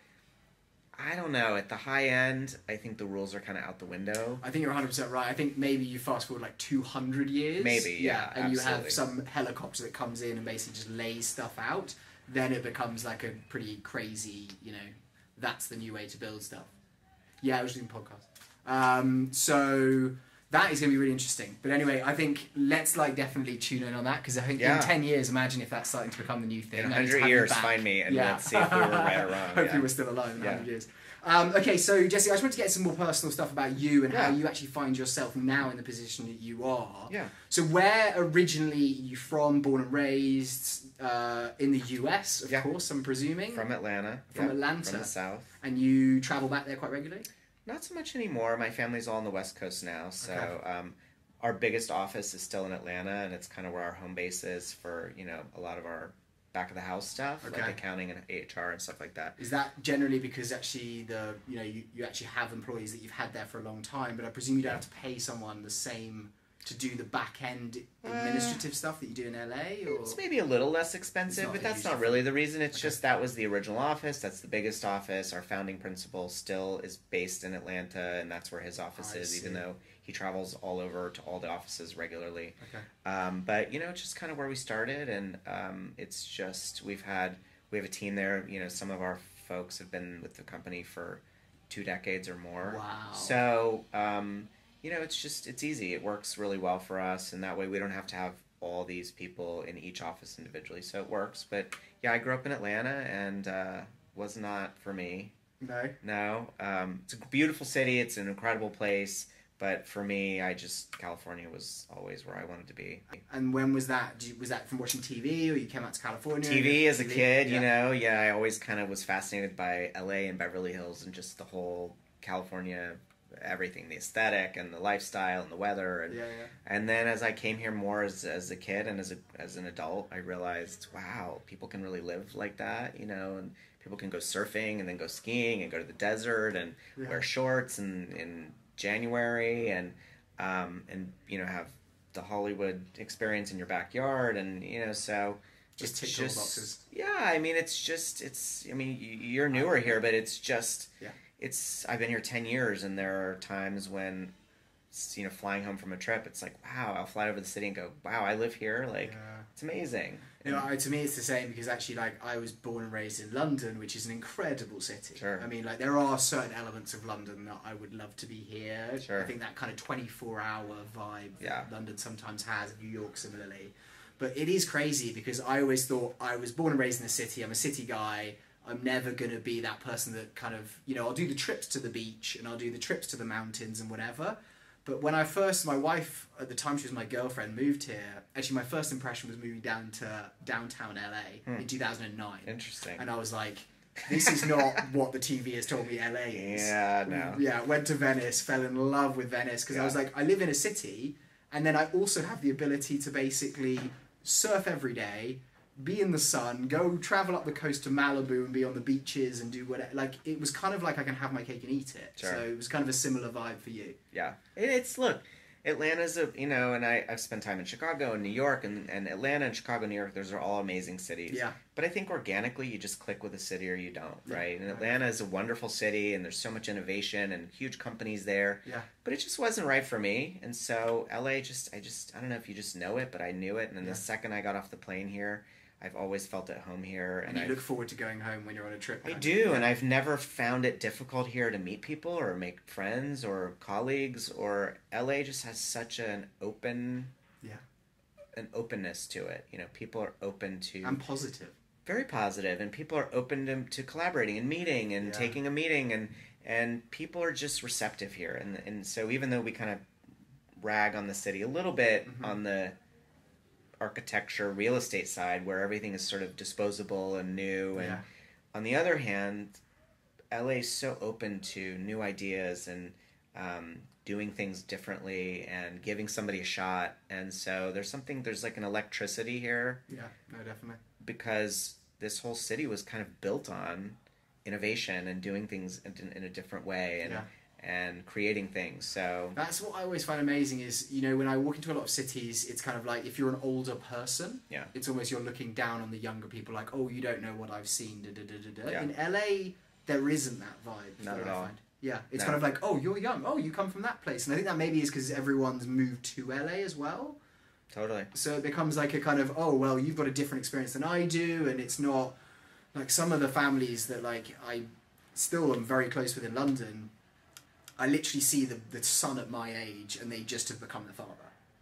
i don't know at the high end i think the rules are kind of out the window I think you're 100% right. I think maybe you fast forward like 200 years. Maybe, yeah, And you have some helicopter that comes in and basically just lays stuff out. Then it becomes like a pretty crazy, you know, that's the new way to build stuff. Yeah, I was doing podcast. Um, so that is going to be really interesting. But anyway, I think let's like definitely tune in on that because I think Yeah. in 10 years, imagine if that's starting to become the new thing. in 100 years find me and Yeah. let's see if we were right or wrong Hopefully, yeah. we're still alive in Yeah. 100 years. Um, okay, so Jesse, I just want to get some more personal stuff about you and how you actually find yourself now in the position that you are. yeah So, where originally you from, born and raised uh, in the US, of course, I'm presuming, from atlanta From Atlanta. from the south and you travel back there quite regularly. Not so much anymore. My family's all on the West Coast now, so Okay. um, our biggest office is still in Atlanta, and it's kind of where our home base is for you know a lot of our back of the house stuff, Okay. like accounting and HR and stuff like that. Is that generally because actually the you know you, you actually have employees that you've had there for a long time, but I presume you don't have to pay someone the same to do the back end administrative stuff that you do in LA? Or It's maybe a little less expensive, but that's not really the reason. It's Okay. just that was the original office. That's the biggest office. Our founding principal still is based in Atlanta, and that's where his office I is, even though he travels all over to all the offices regularly. okay, Um, but you know, it's just kind of where we started, and um, it's just we've had we have a team there. You know, some of our folks have been with the company for two decades or more. Wow. So um, you know, it's just it's easy. It works really well for us, and that way we don't have to have all these people in each office individually. So it works. But yeah, I grew up in Atlanta, and uh, was not for me. no, No, um, it's a beautiful city. It's an incredible place. But for me, I just California was always where I wanted to be. and when was that? Did you, was that from watching TV, or you came out to California? TV as a kid, Yeah. you know, yeah, I always kind of was fascinated by LA and Beverly Hills and just the whole California, everything, the aesthetic and the lifestyle and the weather. And, Yeah, yeah. and then as I came here more as, as a kid and as a, as an adult, I realized, wow, people can really live like that, you know, and people can go surfing and then go skiing and go to the desert and Yeah. wear shorts in, in January and, um, and, you know, have the Hollywood experience in your backyard. And, you know, so Just it's the boxes. yeah, I mean, it's just, it's, I mean, you're newer here, but it's just, Yeah. It's, I've been here 10 years and there are times when, you know, flying home from a trip, it's like, wow, I'll fly over the city and go, wow, I live here. Like, Yeah. it's amazing. You know, to me, it's the same because actually, like, I was born and raised in London, which is an incredible city. Sure. I mean, like, there are certain elements of London that I would love to be here. Sure. I think that kind of 24 hour vibe Yeah. that London sometimes has, New York similarly. But it is crazy because I always thought I was born and raised in the city, I'm a city guy. I'm never going to be that person that kind of, you know, I'll do the trips to the beach and I'll do the trips to the mountains and whatever. But when I first, my wife at the time she was my girlfriend moved here. Actually, my first impression was moving down to downtown LA Hmm. in 2009, Interesting. and I was like, "This is not what the TV has told me LA is." Yeah, no. Yeah, went to Venice, fell in love with Venice because I was like, I live in a city, and then I also have the ability to basically surf every day, be in the sun, go travel up the coast to Malibu and be on the beaches and do whatever. Like it was kind of like I can have my cake and eat it. Sure. So it was kind of a similar vibe for you. Yeah, it, it's look, Atlanta's a you know, and I I've spent time in Chicago and New York, and and Atlanta and Chicago, New York. Those are all amazing cities. Yeah. But I think organically, you just click with a city or you don't, Yeah. right? And Atlanta is a wonderful city, and there's so much innovation and huge companies there. Yeah. But it just wasn't right for me, and so LA just I just I don't know if you just know it, but I knew it, and then Yeah. the second I got off the plane here, I've always felt at home here, And and you I look forward to going home when you're on a trip. I do, and I've never found it difficult here to meet people or make friends or colleagues. Or LA just has such an open, Yeah. an openness to it. You know, people are open to I'm positive. very positive, and people are open to, to collaborating and meeting and Yeah. taking a meeting, and and people are just receptive here. And and so even though we kind of rag on the city a little bit Mhm. on the architecture real estate side where everything is sort of disposable and new and Yeah. on the other hand, LA is so open to new ideas and um, doing things differently and giving somebody a shot. And so there's something, there's like an electricity here Yeah. No, definitely. because this whole city was kind of built on innovation and doing things in, in a different way and, Yeah. And creating things. So, That's what I always find amazing is, you know, when I walk into a lot of cities, it's kind of like if you're an older person, Yeah. it's almost you're looking down on the younger people, like, oh, you don't know what I've seen. Da, da, da, da, da. Yeah. In LA, there isn't that vibe. Not that at I all. Find. Yeah, it's No. kind of like, oh, you're young. Oh, you come from that place. And I think that maybe is because everyone's moved to LA as well. totally. So it becomes like a kind of, oh, well, you've got a different experience than I do. And it's not like some of the families that, like, I still am very close with in London. I literally see the, the son at my age and they just have become the father.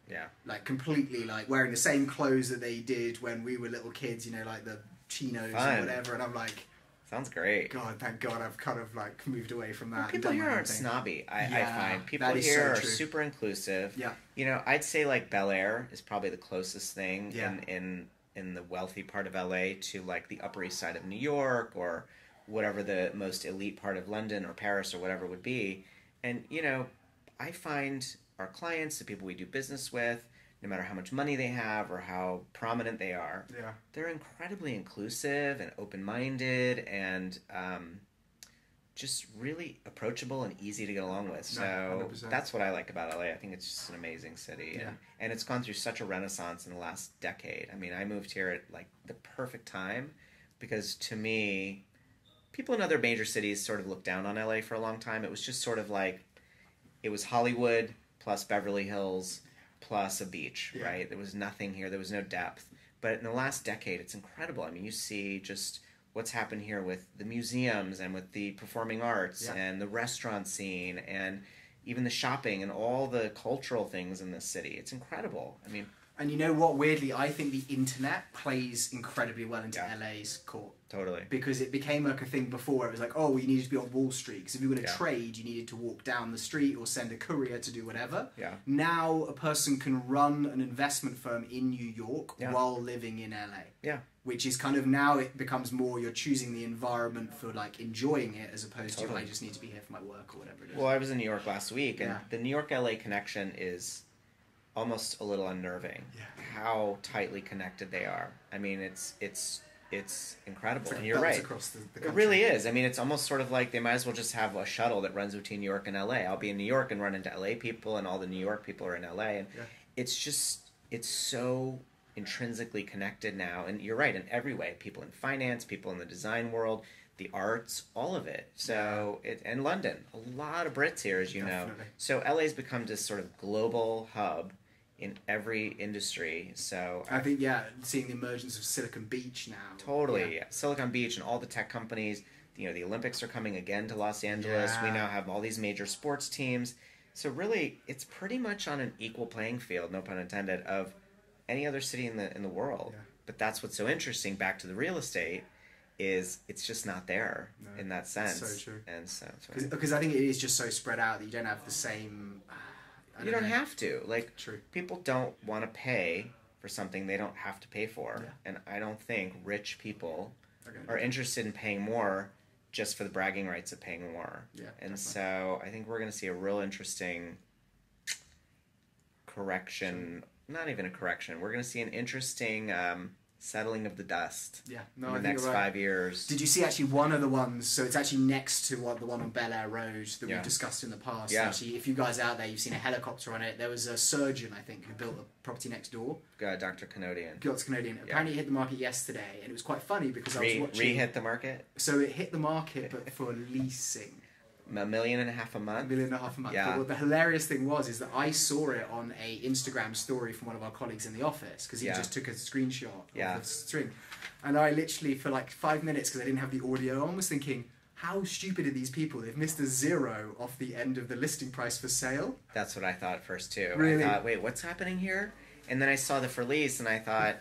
Yeah. Like, completely, like, wearing the same clothes that they did when we were little kids, you know, like the chinos Fun. and whatever. And I'm like, Sounds great. God, thank God I've kind of, like, moved away from that. Well, people here aren't thing. snobby. I, I find people here so are super inclusive. Yeah. You know, I'd say like Bel Air is probably the closest thing Yeah. in, in in the wealthy part of LA to like the Upper East Side of New York or whatever the most elite part of London or Paris or whatever would be. And you know, I find our clients, the people we do business with, no matter how much money they have or how prominent they are, Yeah. they're incredibly inclusive and open-minded and um, just really approachable and easy to get along with. So 100%. that's what I like about LA. I think it's just an amazing city, Yeah. and, and it's gone through such a renaissance in the last decade. I mean, I moved here at like the perfect time because to me, people in other major cities sort of looked down on LA for a long time. It was just sort of like it was Hollywood plus Beverly Hills plus a beach, Yeah. right? There was nothing here. There was no depth. But in the last decade, it's incredible. I mean, you see just what's happened here with the museums and with the performing arts Yeah. and the restaurant scene and even the shopping and all the cultural things in this city. It's incredible. I mean, And you know what? Weirdly, I think the internet plays incredibly well into Yeah. LA's court totally. because it became like a thing before. Where it was like, oh, you needed to be on Wall Street because if you were going to Yeah. trade, you needed to walk down the street or send a courier to do whatever. Yeah. Now a person can run an investment firm in New York Yeah. while living in LA. Yeah. Which is kind of now it becomes more you're choosing the environment for like enjoying it as opposed to Totally. I just need to be here for my work or whatever it is. Well, I was in New York last week, and Yeah. the New York LA connection is almost a little unnerving. Yeah. How tightly connected they are. I mean, it's it's it's incredible. It's like and you're right. across the, the It really is. I mean, it's almost sort of like they might as well just have a shuttle that runs between New York and LA. I'll be in New York and run into LA people, and all the New York people are in LA, and Yeah. it's just it's so intrinsically connected now. And you're right in every way. People in finance, people in the design world, the arts, all of it. So it and London, a lot of Brits here, as you know. Definitely. So LA's become this sort of global hub in every industry. So I think yeah, seeing the emergence of Silicon Beach now. Totally. Yeah. Silicon Beach and all the tech companies. You know, the Olympics are coming again to Los Angeles. We now have all these major sports teams. So really, it's pretty much on an equal playing field, no pun intended, of any other city in the in the world. Yeah. But that's what's so interesting. Back to the real estate, is it's just not there No, in that sense. so true. And so, so Because I think it is just so spread out that you don't have the same. uh, I you don't have to like. True. people don't want to pay for something they don't have to pay for. Yeah. And I don't think rich people are interested in paying more just for the bragging rights of paying more. Yeah. And definitely. so I think we're going to see a real interesting correction. Not even a correction. We're going to see an interesting um, settling of the dust Yeah. No, in the next right. five years. Did you see actually one of the ones? So it's actually next to what the one on Bel Air Road that Yeah. we've discussed in the past. Yeah. Actually, if you guys out there, you've seen a helicopter on it. There was a surgeon, I think, who built a property next door. uh, Dr. Canodian. Gilt's Canadian. Apparently, it hit the market yesterday, and it was quite funny because I was Re, watching. re-hit the market So it hit the market, but for leasing. A million and a half month. a a month. million and a half a month. Yeah. But what the hilarious thing was is that I saw it on a Instagram story from one of our colleagues in the office because he Yeah. just took a screenshot Yeah. of the string, and I literally for like five minutes because I didn't have the audio on was thinking. How stupid are these people? They've missed a zero off the end of the listing price for sale. That's what I thought at first too. Really? I thought, wait, what's happening here? And then I saw the release and I thought,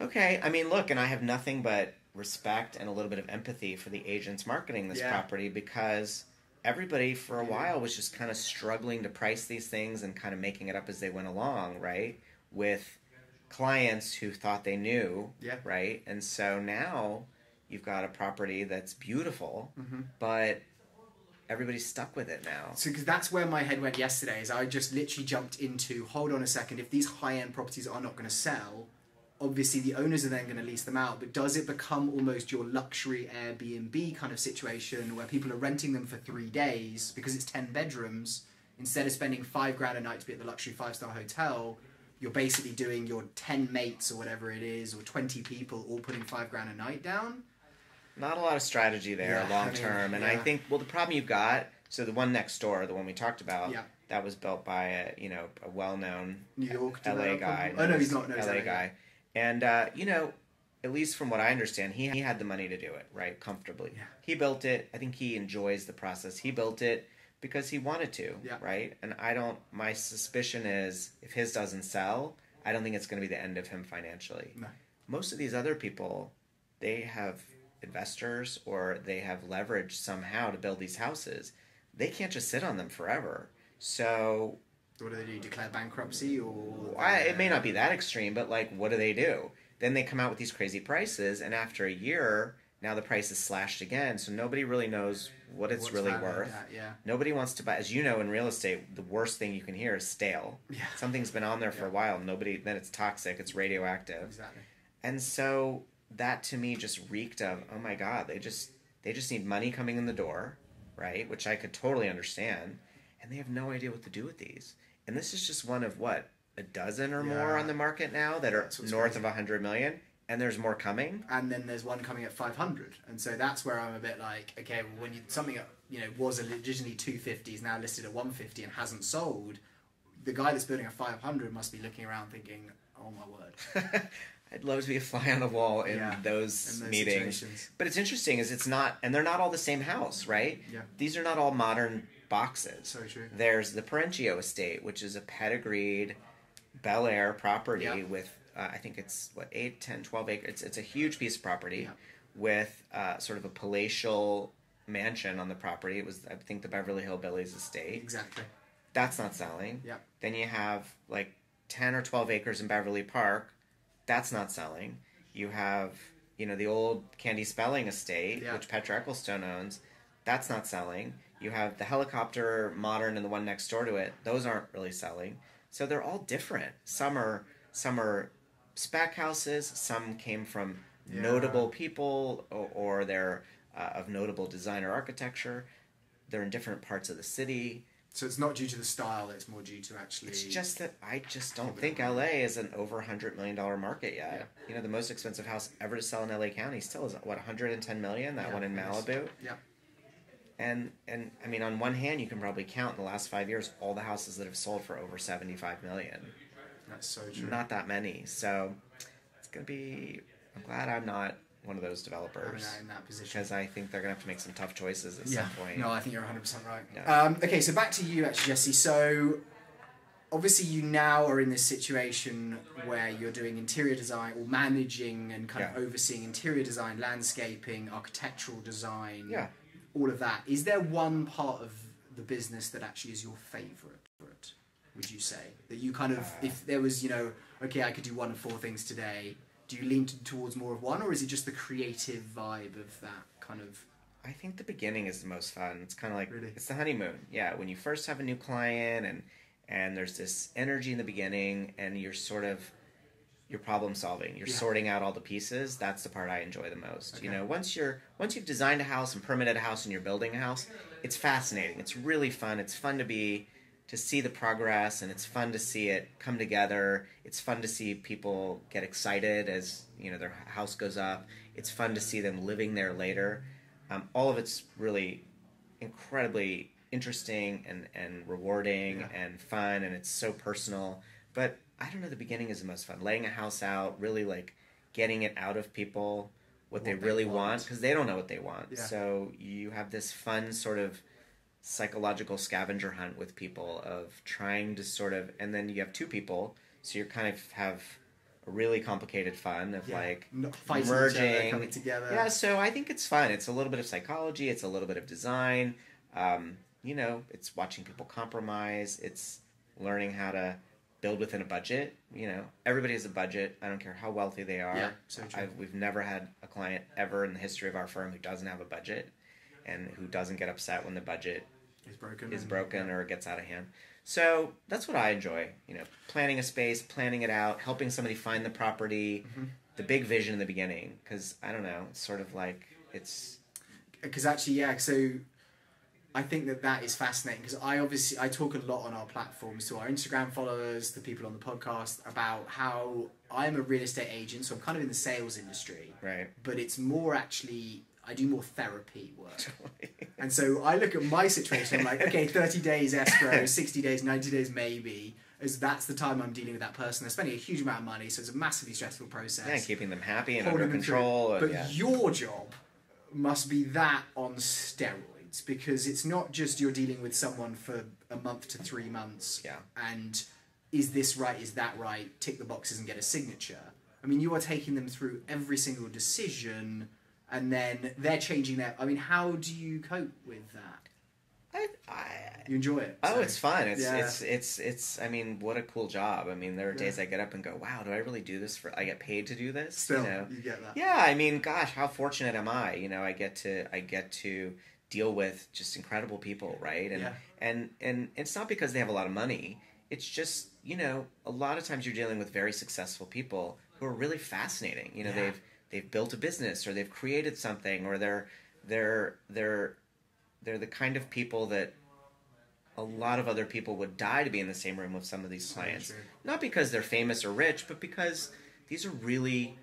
okay. I mean, look, and I have nothing but respect and a little bit of empathy for the agents marketing this Yeah. property because everybody for a Yeah. while was just kind of struggling to price these things and kind of making it up as they went along, right? With clients who thought they knew, Yeah. right? And so now you've got a property that's beautiful, Mhm. but everybody's stuck with it now. So, because that's where my head went yesterday, is I just literally jumped into hold on a second, if these high end properties are not going to sell, obviously the owners are then going to lease them out, but does it become almost your luxury Airbnb kind of situation where people are renting them for three days because it's 10 bedrooms? Instead of spending five grand a night to be at the luxury five star hotel, you're basically doing your 10 mates or whatever it is, or 20 people all putting five grand a night down. Not a lot of strategy there Yeah, I long mean, term, and I think well the problem you've got so the one next door, the one we talked about, Yeah. that was built by a you know a well known New York. LA guy. Oh, no, he's not. No, LA he's guy, and uh, you know at least from what I understand, he he had the money to do it right comfortably. Yeah. He built it. I think he enjoys the process. He built it because he wanted to, Yeah. right? And I don't. My suspicion is if his doesn't sell, I don't think it's going to be the end of him financially. No. Most of these other people, they have investors or they have leverage somehow to build these houses. They can't just sit on them forever. So So what do they do? Declare bankruptcy or? I, it may not be that extreme, but like, what do they do? Then they come out with these crazy prices, and after a year, now the price is slashed again. So nobody really knows what it's What's really worth. at, yeah. Nobody wants to buy. As you know, in real estate, the worst thing you can hear is stale. Yeah. Something's been on there for a while. Nobody. Then it's toxic. It's radioactive. Exactly. And so that to me just reeked of, oh my god, they just They just need money coming in the door, right? Which I could totally understand. And they have no idea what to do with these. And this is just one of what a dozen or more on the market now that are north crazy. of 100 million, and there's more coming. and then there's one coming at 500 and so that's where i'm a bit like okay well when you something you know was originally 250 is now listed at 150 and hasn't sold the guy that's building a 500 must be looking around thinking oh my word I'd love to be a fly on the wall in Yeah, those, in those meetings. situations. But it's interesting is it's not, and they're not all the same house, right? Yeah. These are not all modern boxes. so true There's the Perenchio estate, which is a pedigreed Bel Air property Yeah. with, uh, I think it's what, 8, 10, 12 acres. It's, it's a huge piece of property Yeah. with uh, sort of a palatial mansion on the property. It was, I think, the Beverly Hillbillies estate. exactly That's not selling. yeah Then you have like 10 or 12 acres in Beverly Park. That's not selling. You have, you know, the old Candy Spelling estate, Yeah. which Petra Ecclestone owns. That's not selling. You have the helicopter modern and the one next door to it. Those aren't really selling. So they're all different. Some are some are spec houses. Some came from Yeah. notable people or, or they're uh, of notable designer architecture. They're in different parts of the city. so it's not due to the style it's more due to actually It's just that I just don't think LA is an over hundred million dollar market yet. Yeah. You know, the most expensive house ever to sell in LA County still is what 110 million. That Yeah, one in. Malibu. yeah And and I mean, on one hand, you can probably count in the last five years all the houses that have sold for over 75 million. that's so true Not that many. So it's gonna be. I'm glad I'm not one of those developers in that position because I think they're gonna have to make some tough choices at yeah. some point. No, I think you're 100% right. Yeah. Um, okay, so back to you, actually, Jesse. So, obviously, you now are in this situation where you're doing interior design or managing and kind Yeah. of overseeing interior design, landscaping, architectural design, Yeah. All of that. Is there one part of the business that actually is your favorite? Would you say that you kind of, if uh. there was, you know, okay, I could do one of four things today. Do you lean towards more of one, or is it just the creative vibe of that kind of? I think the beginning is the most fun. It's kind of like Really? it's the honeymoon. Yeah, when you first have a new client and and there's this energy in the beginning and you're sort of you're problem solving. You're Yeah. sorting out all the pieces. That's the part I enjoy the most. You know, once you're once you've designed a house and permitted a house and you're building a house, it's fascinating. It's really fun. It's fun to be to see the progress and it's fun to see it come together. It's fun to see people get excited as, you know, their house goes up. It's fun to see them living there later. Um, all of it's really incredibly interesting and, and rewarding Yeah. and fun and it's so personal. But I don't know, the beginning is the most fun. Laying a house out, really like getting it out of people what, they What they really want. because they don't know what they want. Yeah. So you have this fun sort of psychological scavenger hunt with people of trying to sort of and then you have two people so you kind of have a really complicated fun of Yeah. like Not fighting each other, merging. coming together. yeah, so I think it's fun. It's a little bit of psychology. It's a little bit of design. Um, you know, it's watching people compromise. It's learning how to build within a budget. You know, everybody has a budget. I don't care how wealthy they are. Yeah, so true. I've, we've never had a client ever in the history of our firm who doesn't have a budget and who doesn't get upset when the budget is broken. is broken or gets out of hand. So that's what I enjoy. You know, planning a space, planning it out, helping somebody find the property, Mm-hmm. the big vision in the beginning. Because I don't know, it's sort of like it's because actually yeah so i think that that is fascinating because i obviously i talk a lot on our platforms to our instagram followers the people on the podcast about how i'm a real estate agent so i'm kind of in the sales industry right. but it's more actually i do more therapy work and so i look at my situation i'm like okay 30 days escrow 60 days 90 days maybe as that's the time i'm dealing with that person they're spending a huge amount of money so it's a massively stressful process yeah, keeping them happy and holding under control. and- But yeah. your job must be that on steroids because it's not just you're dealing with someone for a month to three months. Yeah. And is this right? Is that right? Tick the boxes and get a signature. I mean, you are taking them through every single decision, and then they're changing their. I mean, how do you cope with that? I, I, You enjoy it. oh, so- it's fun. It's Yeah. it's it's it's. I mean, what a cool job. I mean, there are days I get up and go, "Wow, do I really do this for? I get paid to do this." Still, you know. you get that. Yeah, I mean, gosh, how fortunate am I? You know, I get to I get to deal with just incredible people, right? And Yeah. and and it's not because they have a lot of money. It's just you know, a lot of times you're dealing with very successful people who are really fascinating. You know, Yeah. they've they've built a business or they've created something or they're they're they're they're the kind of people that a lot of other people would die to be in the same room with some of these clients. Not because they're famous or rich, but because these are really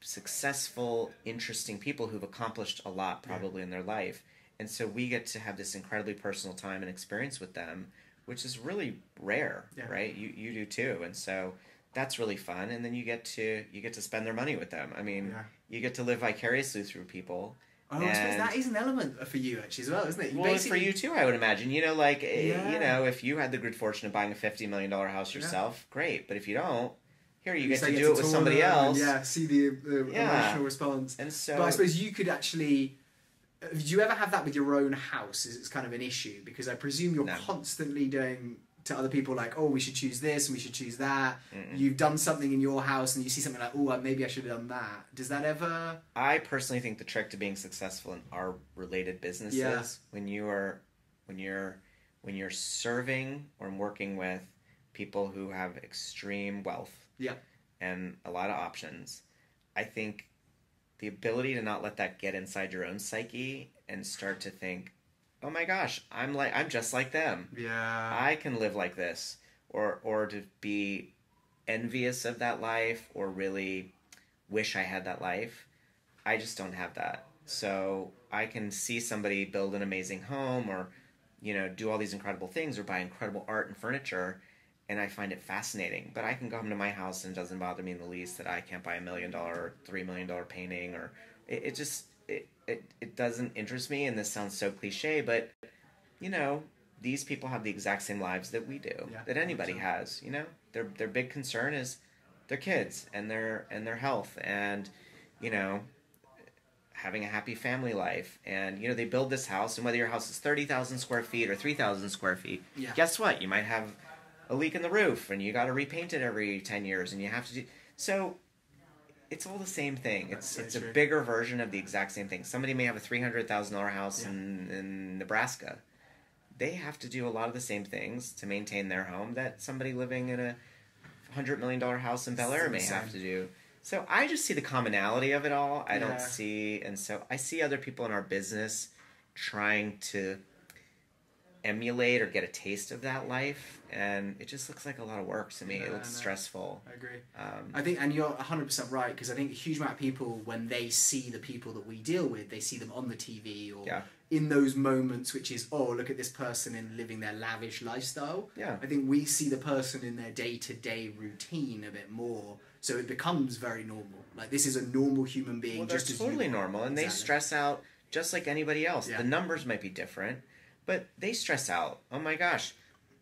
successful, interesting people who've accomplished a lot probably in their life. And so we get to have this incredibly personal time and experience with them, which is really rare, Yeah. right? You you do too. And so that's really fun and then you get to you get to spend their money with them. I mean, Yeah. you get to live vicariously through people. Oh, I suppose And- that is an element for you actually as well, isn't it? You well, and for you too, I would imagine. You know, like eh, Yeah. you know, if you had the good fortune of buying a fifty million dollar house yourself, great. But if you don't, here you get to get do it with somebody else. Yeah, see the, the Yeah. emotional response. And so, but I suppose you could actually. Do you ever have that with your own house? Is it's kind of an issue because I presume you're No. constantly doing to other people like, oh, we should choose this and we should choose that. Mm-mm. You've done something in your house and you see something like, oh, maybe I should have done that. Does that ever? I personally think the trick to being successful in our related businesses Yeah. when you are when you're when you're serving or working with people who have extreme wealth Yeah. and a lot of options, I think the ability to not let that get inside your own psyche and start to think, "Oh my gosh, I'm like I'm just like them. Yeah. I can live like this." Or or to be envious of that life or really wish I had that life. I just don't have that. So I can see somebody build an amazing home or, you know, do all these incredible things or buy incredible art and furniture, and I find it fascinating. But I can go home to my house and it doesn't bother me in the least that I can't buy a million dollar or three million dollar painting or it, it just it, it it doesn't interest me. And this sounds so cliche, but you know, these people have the exact same lives that we do, Yeah, that anybody 100%. has. You know, their their big concern is their kids and their and their health and you know having a happy family life and you know they build this house and whether your house is 30,000 square feet or 3,000 square feet Yeah. guess what you might have a leak in the roof and you got to repaint it every 10 years and you have to do so it's all the same thing it's it's a bigger version of the exact same thing somebody may have a $300,000 house Yeah. in, in Nebraska they have to do a lot of the same things to maintain their home that somebody living in a hundred million dollar house in Bel Air may have to do. So I just see the commonality of it all. I Yeah. don't see, and so I see other people in our business trying to emulate or get a taste of that life, and it just looks like a lot of work to me. Yeah, it looks stressful. I agree. Um, I think, and you're 100% right, because I think a huge amount of people, when they see the people that we deal with, they see them on the TV or Yeah. in those moments, which is, oh, look at this person in living their lavish lifestyle. yeah, I think we see the person in their day to day routine a bit more, so it becomes very normal. Like, this is a normal human being, well, just as totally normal, and they stress out just like anybody else. Yeah. The numbers might be different, but they stress out. Oh my gosh,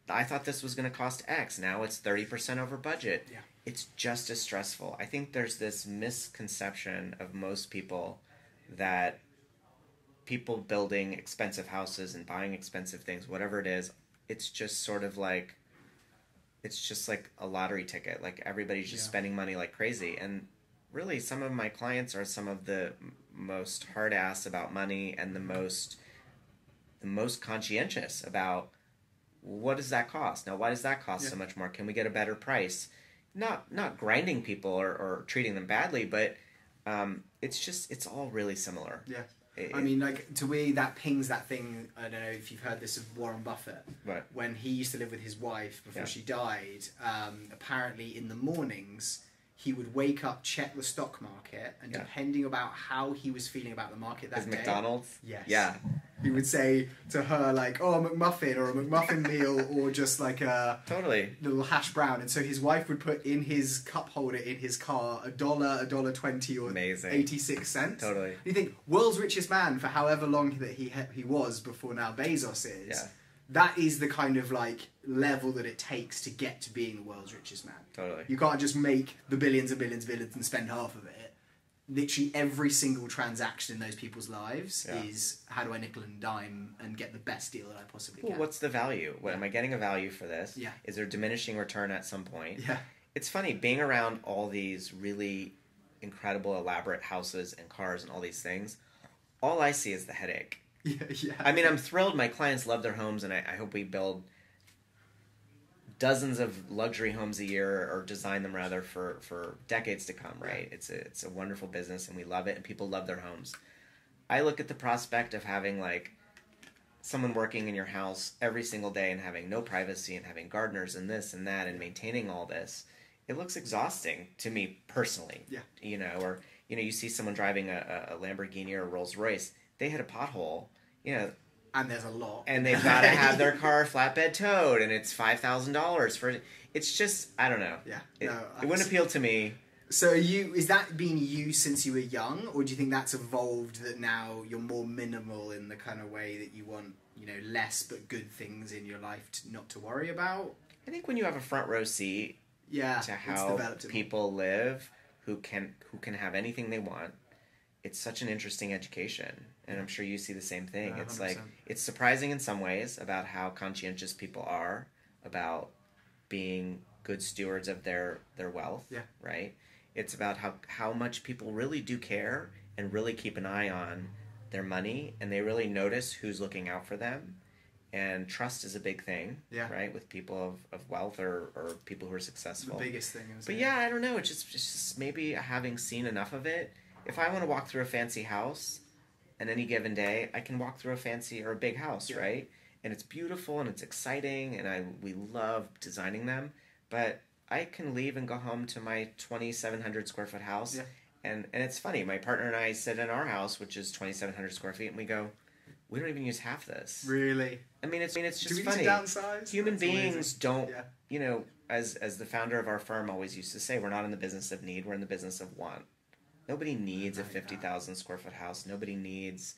I thought this was going to cost X. Now it's thirty percent over budget. Yeah. It's just as stressful. I think there's this misconception of most people that people building expensive houses and buying expensive things, whatever it is, it's just sort of like it's just like a lottery ticket. Like everybody's just Yeah. spending money like crazy. And really, some of my clients are some of the most hard ass about money and the most the most conscientious about what does that cost? Now, why does that cost so much more? Can we get a better price? Not not grinding people or, or treating them badly, but um, it's just it's all really similar. Yeah. It- I mean, like, to me, that pings that thing. I don't know if you've heard this of Warren Buffett. Right. when he used to live with his wife before Yeah. she died, um, apparently in the mornings he would wake up, check the stock market, and Yeah. depending about how he was feeling about the market that Is day, McDonald's? Yes. Yeah. he would say to her like, "Oh, a McMuffin or a McMuffin meal or just like a Totally. little hash brown." And so his wife would put in his cup holder in his car a dollar, a dollar twenty, or eighty six cents. Totally. You think world's richest man for however long that he he was before now Bezos is. Yeah. That is the kind of like level that it takes to get to being the world's richest man. Totally. You can't just make the billions and billions and billions and spend half of it. Literally every single transaction in those people's lives Yeah. is how do I nickel and dime and get the best deal that I possibly Well, can. what's the value? What Yeah. am I getting a value for this? Yeah. Is there diminishing return at some point? Yeah. It's funny being around all these really incredible, elaborate houses and cars and all these things. All I see is the headache. Yeah, yeah. I mean, I'm thrilled. My clients love their homes, and I, I hope we build dozens of luxury homes a year, or design them rather for for decades to come. Right? It's a it's a wonderful business, and we love it, and people love their homes. I look at the prospect of having like someone working in your house every single day and having no privacy and having gardeners and this and that and maintaining all this. It looks exhausting to me personally. Yeah. You know, or you know, you see someone driving a, a Lamborghini or a Rolls Royce. They hit a pothole. You know, and there's a lot. and they've got to have their car flatbed towed, and it's five thousand dollars for. It's just I don't know. Yeah, It, no, it wouldn't appeal to me. So you is that been you since you were young, or do you think that's evolved that now you're more minimal in the kind of way that you want, you know, less but good things in your life to, not to worry about? I think when you have a front row seat Yeah, to how people live, who can who can have anything they want, it's such an interesting education, and I'm sure you see the same thing. Yeah, it's like it's surprising in some ways about how conscientious people are about being good stewards of their their wealth. Yeah. Right. It's about how how much people really do care and really keep an eye on their money, and they really notice who's looking out for them. And trust is a big thing, Yeah. right? With people of, of wealth or, or people who are successful. the biggest thing. But yeah, I don't know. It's just, it's just maybe having seen enough of it. If I want to walk through a fancy house, on any given day, I can walk through a fancy or a big house, Yeah. right? And it's beautiful and it's exciting, and I we love designing them. But I can leave and go home to my twenty seven hundred square foot house, Yeah. and and it's funny. My partner and I sit in our house, which is twenty seven hundred square feet, and we go, we don't even use half this. really. I mean, it's I mean, it's Do just we funny. need to downsize? Human That's amazing. beings don't Yeah. you know, as as the founder of our firm always used to say, we're not in the business of need, we're in the business of want. Nobody needs a fifty thousand square foot house. Nobody needs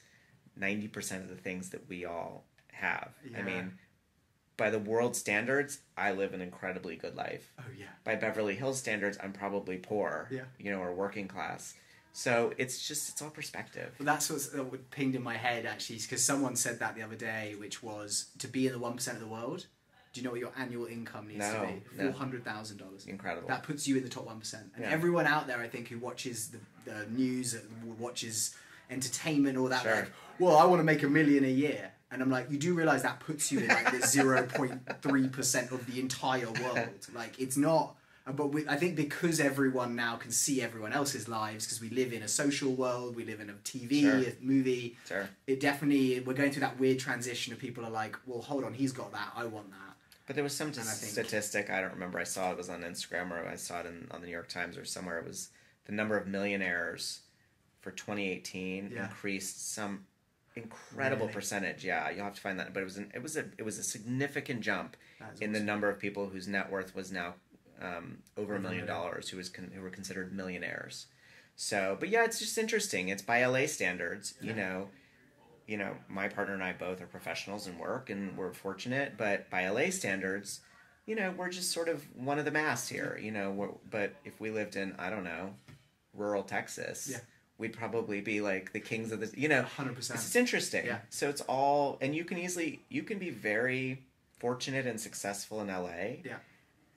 ninety percent of the things that we all have. I mean, by the world standards, I live an incredibly good life. Oh yeah. By Beverly Hills standards, I'm probably poor. Yeah. You know, or working class. So it's just it's all perspective. Well, that's what's, uh, what pinged in my head actually, because someone said that the other day, which was to be in the one percent of the world. Do you know what your annual income needs No, to be? no. Four hundred thousand dollars. Incredible. That puts you in the top one percent. And Yeah. everyone out there, I think, who watches the, the news, watches entertainment, all that, Sure. like, well, I want to make a million a year. And I'm like, you do realize that puts you in like the zero point three percent of the entire world. Like, it's not. But we, I think because everyone now can see everyone else's lives, because we live in a social world, we live in a TV, Sure. a movie. Sure. It definitely we're going through that weird transition of people are like, well, hold on, he's got that, I want that. But there was some And I think- statistic I don't remember. I saw it was on Instagram or I saw it in, on the New York Times or somewhere. It was the number of millionaires for 2018 Yeah. increased some incredible Really? percentage. Yeah, you'll have to find that. But it was an, it was a it was a significant jump in the number of people whose net worth was now um, over a million dollars who was con- who were considered millionaires. So, but yeah, it's just interesting. It's by LA standards, you know. You know, my partner and I both are professionals and work, and we're fortunate. But by LA standards, you know, we're just sort of one of the mass here. You know, but if we lived in I don't know, rural Texas, Yeah. we'd probably be like the kings of the. You know, hundred percent. it's, it's interesting. Yeah. So it's all, and you can easily you can be very fortunate and successful in LA. Yeah.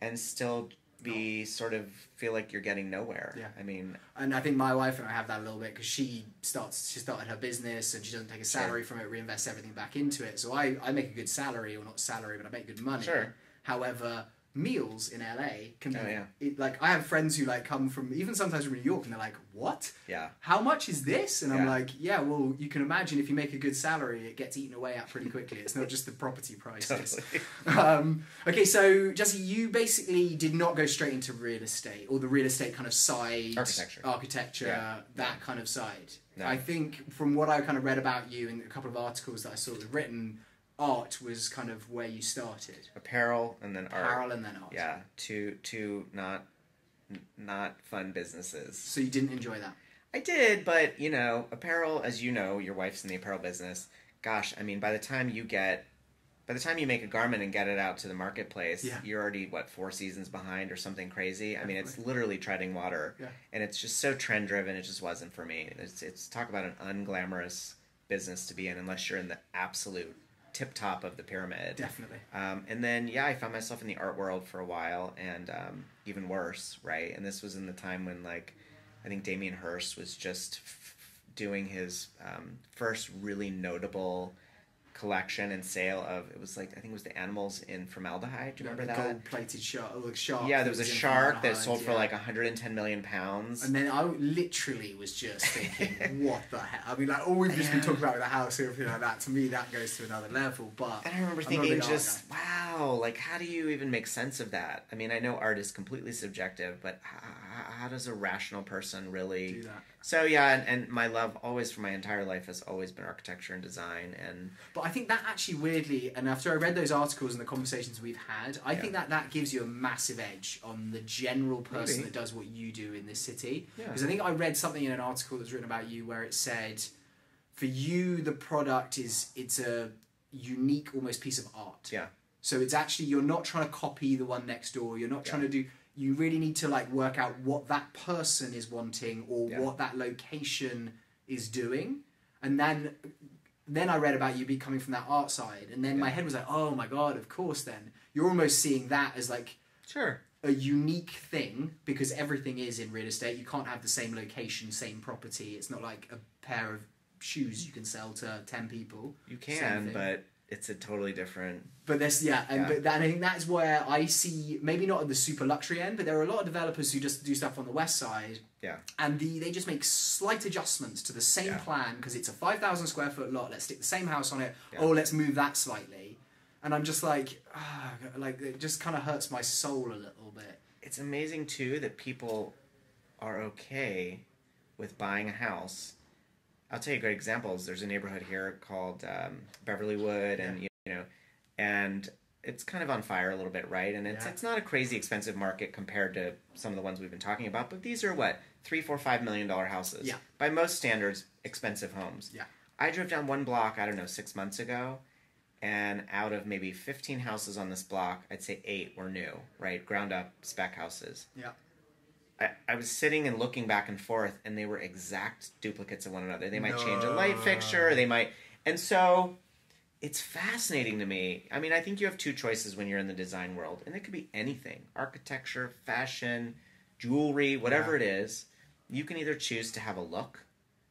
And still be sort of feel like you're getting nowhere. Yeah. I mean, And I think my wife and I have that a little bit because she starts she started her business and she doesn't take a salary from it, reinvests everything back into it. So I, I make a good salary, or not salary, but I make good money. Sure. However, meals in LA can be Oh, yeah. it, like I have friends who like come from even sometimes from New York and they're like, "What? yeah. How much is this?" And I'm like, "Yeah, well, you can imagine if you make a good salary, it gets eaten away at pretty quickly. It's not just the property prices." Totally. um, okay, so Jesse, you basically did not go straight into real estate or the real estate kind of side, Architecture. architecture, Yeah. that kind of side. No. I think from what I kind of read about you in a couple of articles that I saw that was written, art was kind of where you started. Apparel and then art. Apparel and then art. Yeah. Two two not not fun businesses. So you didn't enjoy that. I did, but you know, apparel, as you know, your wife's in the apparel business. Gosh, I mean, by the time you get, by the time you make a garment and get it out to the marketplace, Yeah. you're already what four seasons behind or something crazy. I mean, it's literally treading water, Yeah. and it's just so trend driven. It just wasn't for me. It's it's talk about an unglamorous business to be in unless you're in the absolute tip top of the pyramid. Definitely. Um, and then, yeah, I found myself in the art world for a while, and um, even worse, right? And this was in the time when, like, I think Damien Hirst was just f- doing his um, first really notable collection and sale of it was like I think it was the animals in formaldehyde. Do you remember that? Gold-plated shark, or the shark. Yeah, there was a shark that sold for yeah. like 110 million pounds. And then I literally was just thinking, what the hell? I mean, like all we've just been talking about with the house and everything like that. To me, that goes to another level. But And I remember I'm thinking, just wow, like how do you even make sense of that? I mean, I know art is completely subjective, but how, how does a rational person really? do that. So yeah, and, and my love always for my entire life has always been architecture and design, and But I think that actually weirdly, and after I read those articles and the conversations we've had, I Yeah. think that that gives you a massive edge on the general person Maybe. that does what you do in this city. Yeah. Because I think I read something in an article that was written about you where it said, for you, the product is it's a unique, almost piece of art. yeah, So it's actually you're not trying to copy the one next door. You're not trying to do. You really need to like work out what that person is wanting or Yeah. what that location is doing, and then then I read about you be coming from that art side, and then my head was like, oh my god, of course. Then you're almost seeing that as like sure, a unique thing because everything is in real estate. You can't have the same location, same property. It's not like a pair of shoes you can sell to ten people. you can, but it's a totally different. But this, yeah, and Yeah. but that, and I think that's where I see maybe not at the super luxury end, but there are a lot of developers who just do stuff on the west side, Yeah, and the they just make slight adjustments to the same Yeah. plan because it's a five thousand square foot lot. Let's stick the same house on it. Yeah. Oh, let's move that slightly, and I'm just like, ah, like it just kind of hurts my soul a little bit. it's amazing too that people are okay with buying a house. I'll tell you great examples. There's a neighborhood here called um, Beverlywood, and you know, and it's kind of on fire a little bit, right? And it's Yeah. it's not a crazy expensive market compared to some of the ones we've been talking about, but these are what three, four, five million dollar houses. Yeah. By most standards, expensive homes. Yeah. I drove down one block, I don't know, six months ago, and out of maybe 15 houses on this block, I'd say eight were new, right? Ground up spec houses. Yeah. I, I was sitting and looking back and forth, and they were exact duplicates of one another. They might change a light fixture, they might. And so it's fascinating to me. I mean, I think you have two choices when you're in the design world, and it could be anything architecture, fashion, jewelry, whatever it is. You can either choose to have a look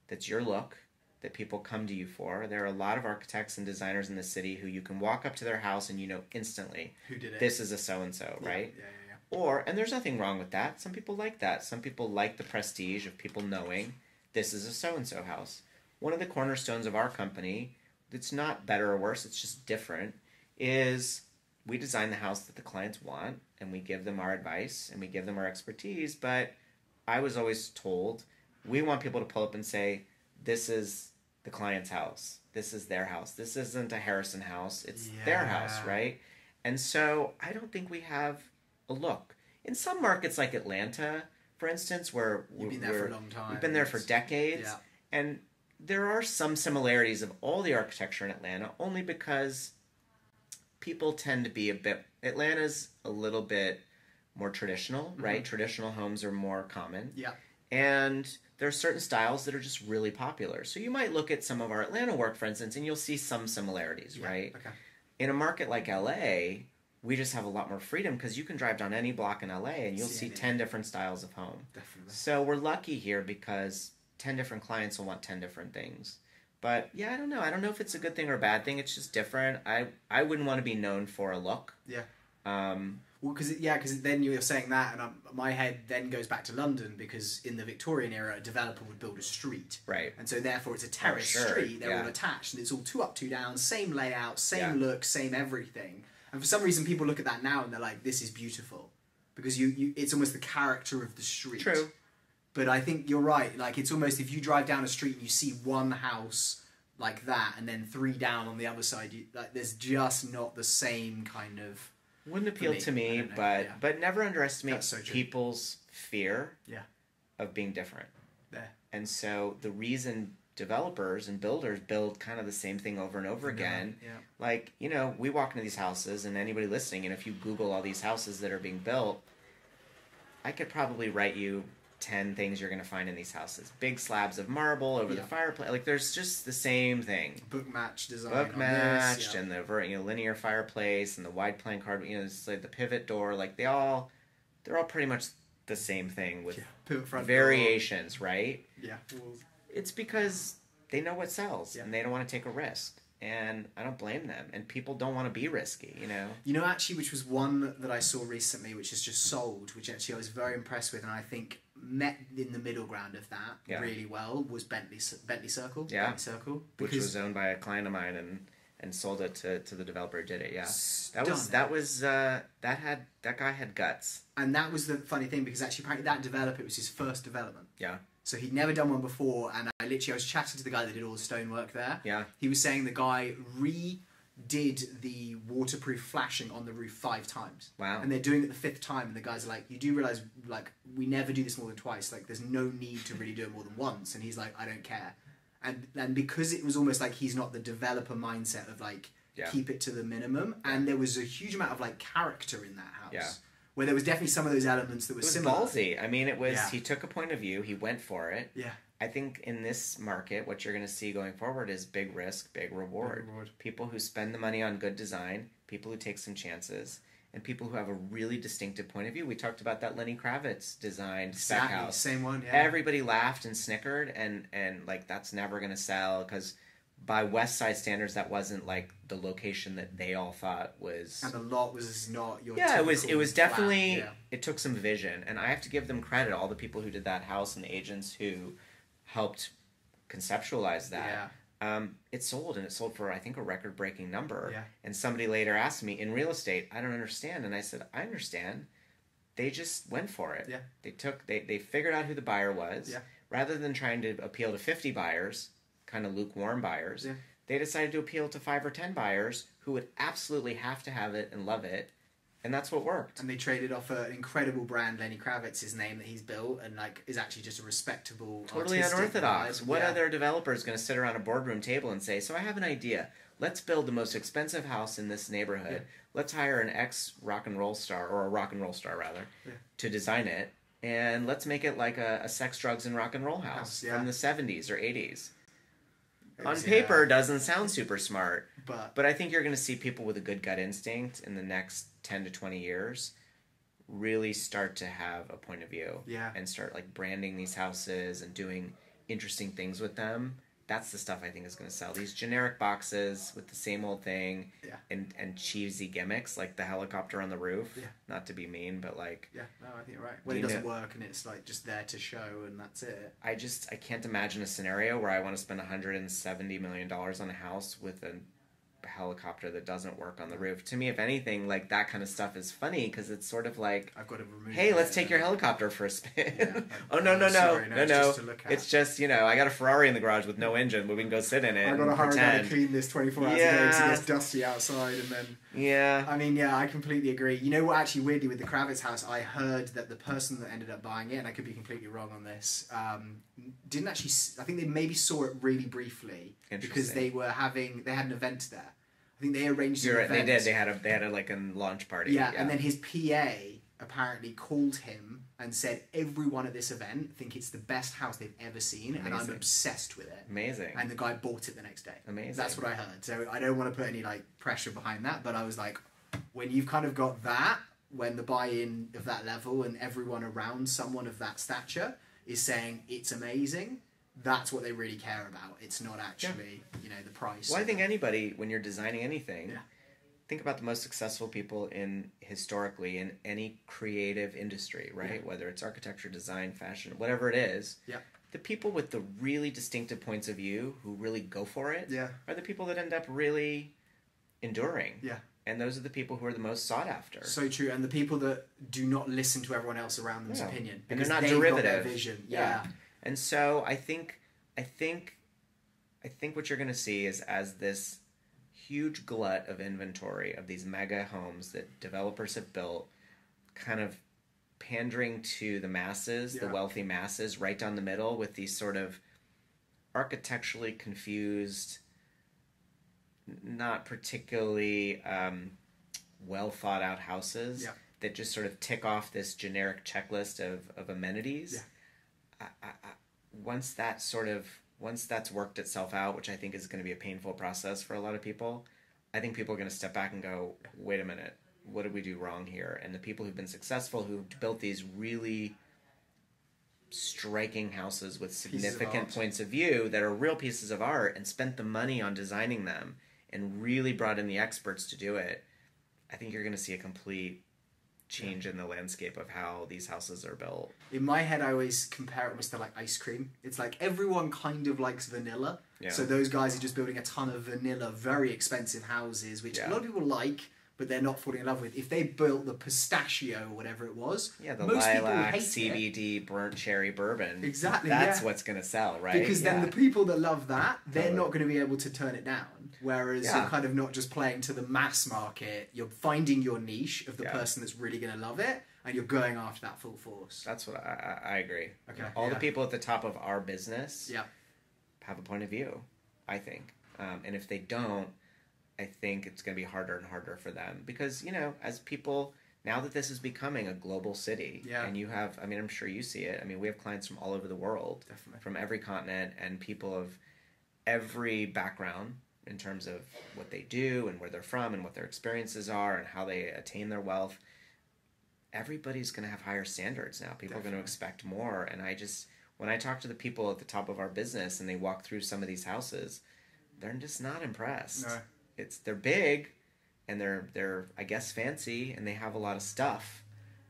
that's your look that people come to you for. There are a lot of architects and designers in the city who you can walk up to their house and you know instantly Who did it? this is a so and so, Yeah, right? Yeah, yeah, yeah. Or, and there's nothing wrong with that. Some people like that. Some people like the prestige of people knowing this is a so and so house. One of the cornerstones of our company, it's not better or worse, it's just different, is we design the house that the clients want and we give them our advice and we give them our expertise. But I was always told we want people to pull up and say, this is the client's house. This is their house. This isn't a Harrison house. It's their house, right? And so I don't think we have a look. In some markets like Atlanta, for instance, where You've been there for a long time. We've been there for decades. Yeah. And there are some similarities of all the architecture in Atlanta, only because people tend to be a bit. Atlanta's a little bit more traditional, mm-hmm. right? Traditional homes are more common. Yeah. And there are certain styles that are just really popular. So you might look at some of our Atlanta work, for instance, and you'll see some similarities, Yeah, right? Okay. In a market like LA, we just have a lot more freedom because you can drive down any block in LA and you'll See see 10 different styles of home. Definitely. So we're lucky here because 10 different clients will want 10 different things. But yeah, I don't know. I don't know if it's a good thing or a bad thing. It's just different. I I wouldn't want to be known for a look. Yeah. Um, Well, because yeah, because then you're saying that, and um, my head then goes back to London because in the Victorian era, a developer would build a street, right. and so therefore it's a terrace sure, street. They're all attached, and it's all two up, two down, same layout, same Yeah. look, same everything. And for some reason, people look at that now and they're like, "This is beautiful," because you, you it's almost the character of the street. True. But I think you're right. Like it's almost if you drive down a street and you see one house like that, and then three down on the other side, you, like there's just not the same kind of Wouldn't appeal me, to me, know, but yeah. but never underestimate so people's fear Yeah. of being different. there. And so the reason developers and builders build kind of the same thing over and over again Yeah. like you know we walk into these houses and anybody listening and if you google all these houses that are being built i could probably write you 10 things you're going to find in these houses big slabs of marble over Yeah. the fireplace like there's just the same thing book match design. book matched yeah. and the you know linear fireplace and the wide plank card you know it's like the pivot door like they all they're all pretty much the same thing with Yeah. Variations right. Yeah. Well, it's because they know what sells Yeah. and they don't want to take a risk and I don't blame them. And people don't want to be risky, you know. You know, actually, which was one that I saw recently, which is just sold, which actually I was very impressed with, and I think met in the middle ground of that Yeah. really well was Bentley Bentley Circle. Yeah. Bentley Circle, Which was owned by a client of mine and and sold it to, to the developer who did it. Yeah, that was that was uh, that had that guy had guts. and that was the funny thing because actually apparently that developer it was his first development. Yeah. So he'd never done one before, and I literally I was chatting to the guy that did all the stonework there. Yeah. He was saying the guy redid the waterproof flashing on the roof five times. Wow. And they're doing it the fifth time, and the guys are like, "You do realize, like, we never do this more than twice. Like, there's no need to really do it more than once." And he's like, "I don't care." And and because it was almost like he's not the developer mindset of like Yeah. keep it to the minimum, and there was a huge amount of like character in that house. Yeah. Where there was definitely some of those elements that were It was similar. ballsy. I mean, it was Yeah. he took a point of view, he went for it. Yeah. I think in this market, what you're going to see going forward is big risk, big reward. Big reward. People who spend the money on good design, people who take some chances, and people who have a really distinctive point of view. We talked about that Lenny Kravitz designed spec Exactly, house. Same one. Yeah. Everybody laughed and snickered, and and like that's never going to sell because by West Side standards, that wasn't like the location that they all thought was and the lot was not your. yeah, it was. It was definitely. yeah. It took some vision, and I have to give them credit. All the people who did that house and the agents who helped conceptualize that. Um, it sold, and it sold for I think a record-breaking number. Yeah. And somebody later asked me in real estate, I don't understand, and I said, I understand. They just went for it. Yeah. They took. They they figured out who the buyer was. Yeah. Rather than trying to appeal to fifty buyers, kind of lukewarm buyers, Yeah. they decided to appeal to five or ten buyers who would absolutely have to have it and love it, and that's what worked. And they traded off an incredible brand, Lenny Kravitz's name that he's built, and like is actually just a respectable, Totally unorthodox. vibe. What Yeah. other developer is going to sit around a boardroom table and say, "So I have an idea. Let's build the most expensive house in this neighborhood. Yeah. Let's hire an ex rock and roll star or a rock and roll star rather Yeah. to design it, and let's make it like a, a sex, drugs, and rock and roll house House, from the '70s or '80s." On paper, uh, yeah, doesn't sound super smart, but but I think you're going to see people with a good gut instinct in the next ten to twenty years really start to have a point of view yeah, and start like branding these houses and doing interesting things with them. That's the stuff I think is going to sell. These generic boxes with the same old thing Yeah. and and cheesy gimmicks like the helicopter on the roof. Yeah. Not to be mean, but like yeah. No, I think you're right. When it doesn't know- work and it's like just there to show, and that's it. I just I can't imagine a scenario where I want to spend 170 million dollars on a house with a helicopter that doesn't work on the roof. To me, if anything, like that kind of stuff is funny because it's sort of like I've got to remove. Hey, let's take your helicopter for a spin. Yeah. oh no no no Sorry, no it's no! just to look at. It's just you know I got a Ferrari in the garage with no engine, but we can go sit in it I've got to hurry down pretend. clean this 24 hours a day because it gets dusty outside, and then Yeah, I mean, yeah, I completely agree. You know what? Actually, weirdly, with the Kravitz house, I heard that the person that ended up buying it, and I could be completely wrong on this, um, didn't actually. I think they maybe saw it really briefly because they were having they had an event there. I think they arranged you're right. They did. They had a they had a like a launch party. yeah, and then his PA apparently called him and said, "Everyone at this event think it's the best house they've ever seen, and I'm obsessed with it." amazing. And the guy bought it the next day. Amazing. That's what I heard. So I don't want to put any like pressure behind that, but I was like, when you've kind of got that, when the buy-in of that level and everyone around someone of that stature is saying it's amazing, that's what they really care about. It's not actually, you know, the price. Well, I think anybody when you're designing anything, Yeah. Think about the most successful people in historically in any creative industry, right? Whether it's architecture, design, fashion, whatever it is. Yeah. The people with the really distinctive points of view who really go for it Yeah. are the people that end up really enduring. Yeah. And those are the people who are the most sought after. So true, and the people that do not listen to everyone else around them's Yeah. opinion And they're because not they've got their derivative. vision. Yeah. Yeah, And so I think I think I think what you're going to see is as this huge glut of inventory of these mega homes that developers have built kind of pandering to the masses, the wealthy masses right down the middle with these sort of architecturally confused not particularly um, well thought out houses Yeah. that just sort of tick off this generic checklist of, of amenities Yeah. I, I, I, once that sort of once that's worked itself out, which I think is going to be a painful process for a lot of people, I think people are going to step back and go, "Wait a minute, what did we do wrong here?" And the people who've been successful, who've built these really striking houses with significant art. points of view that are real pieces of art, and spent the money on designing them and really brought in the experts to do it, I think you're going to see a complete change in the landscape of how these houses are built. In my head, I always compare it almost to like ice cream. It's like everyone kind of likes vanilla. Yeah. So those guys are just building a ton of vanilla, very expensive houses, which Yeah. a lot of people like, but they're not falling in love with. If they built the pistachio or whatever it was, Yeah, the most people lilac hate it. CBD burnt cherry bourbon. Exactly, That's yeah. what's going to sell, right? Because then Yeah. the people that love that, they're Totally. not going to be able to turn it down. Whereas Yeah. you're kind of not just playing to the mass market, you're finding your niche of the person that's really going to love it, and you're going after that full force. That's what I, I I agree. Okay, All the people at the top of our business Yeah. have a point of view, I think. Um, and if they don't, I think it's going to be harder and harder for them because, you know, as people, now that this is becoming a global city, Yeah. and you have, I mean, I'm sure you see it. I mean, we have clients from all over the world, Definitely. from every continent, and people of every background in terms of what they do and where they're from and what their experiences are and how they attain their wealth. Everybody's going to have higher standards now. People are going to expect more. And I just, when I talk to the people at the top of our business and they walk through some of these houses, they're just not impressed. No. It's they're big, and they're they're I guess fancy, and they have a lot of stuff,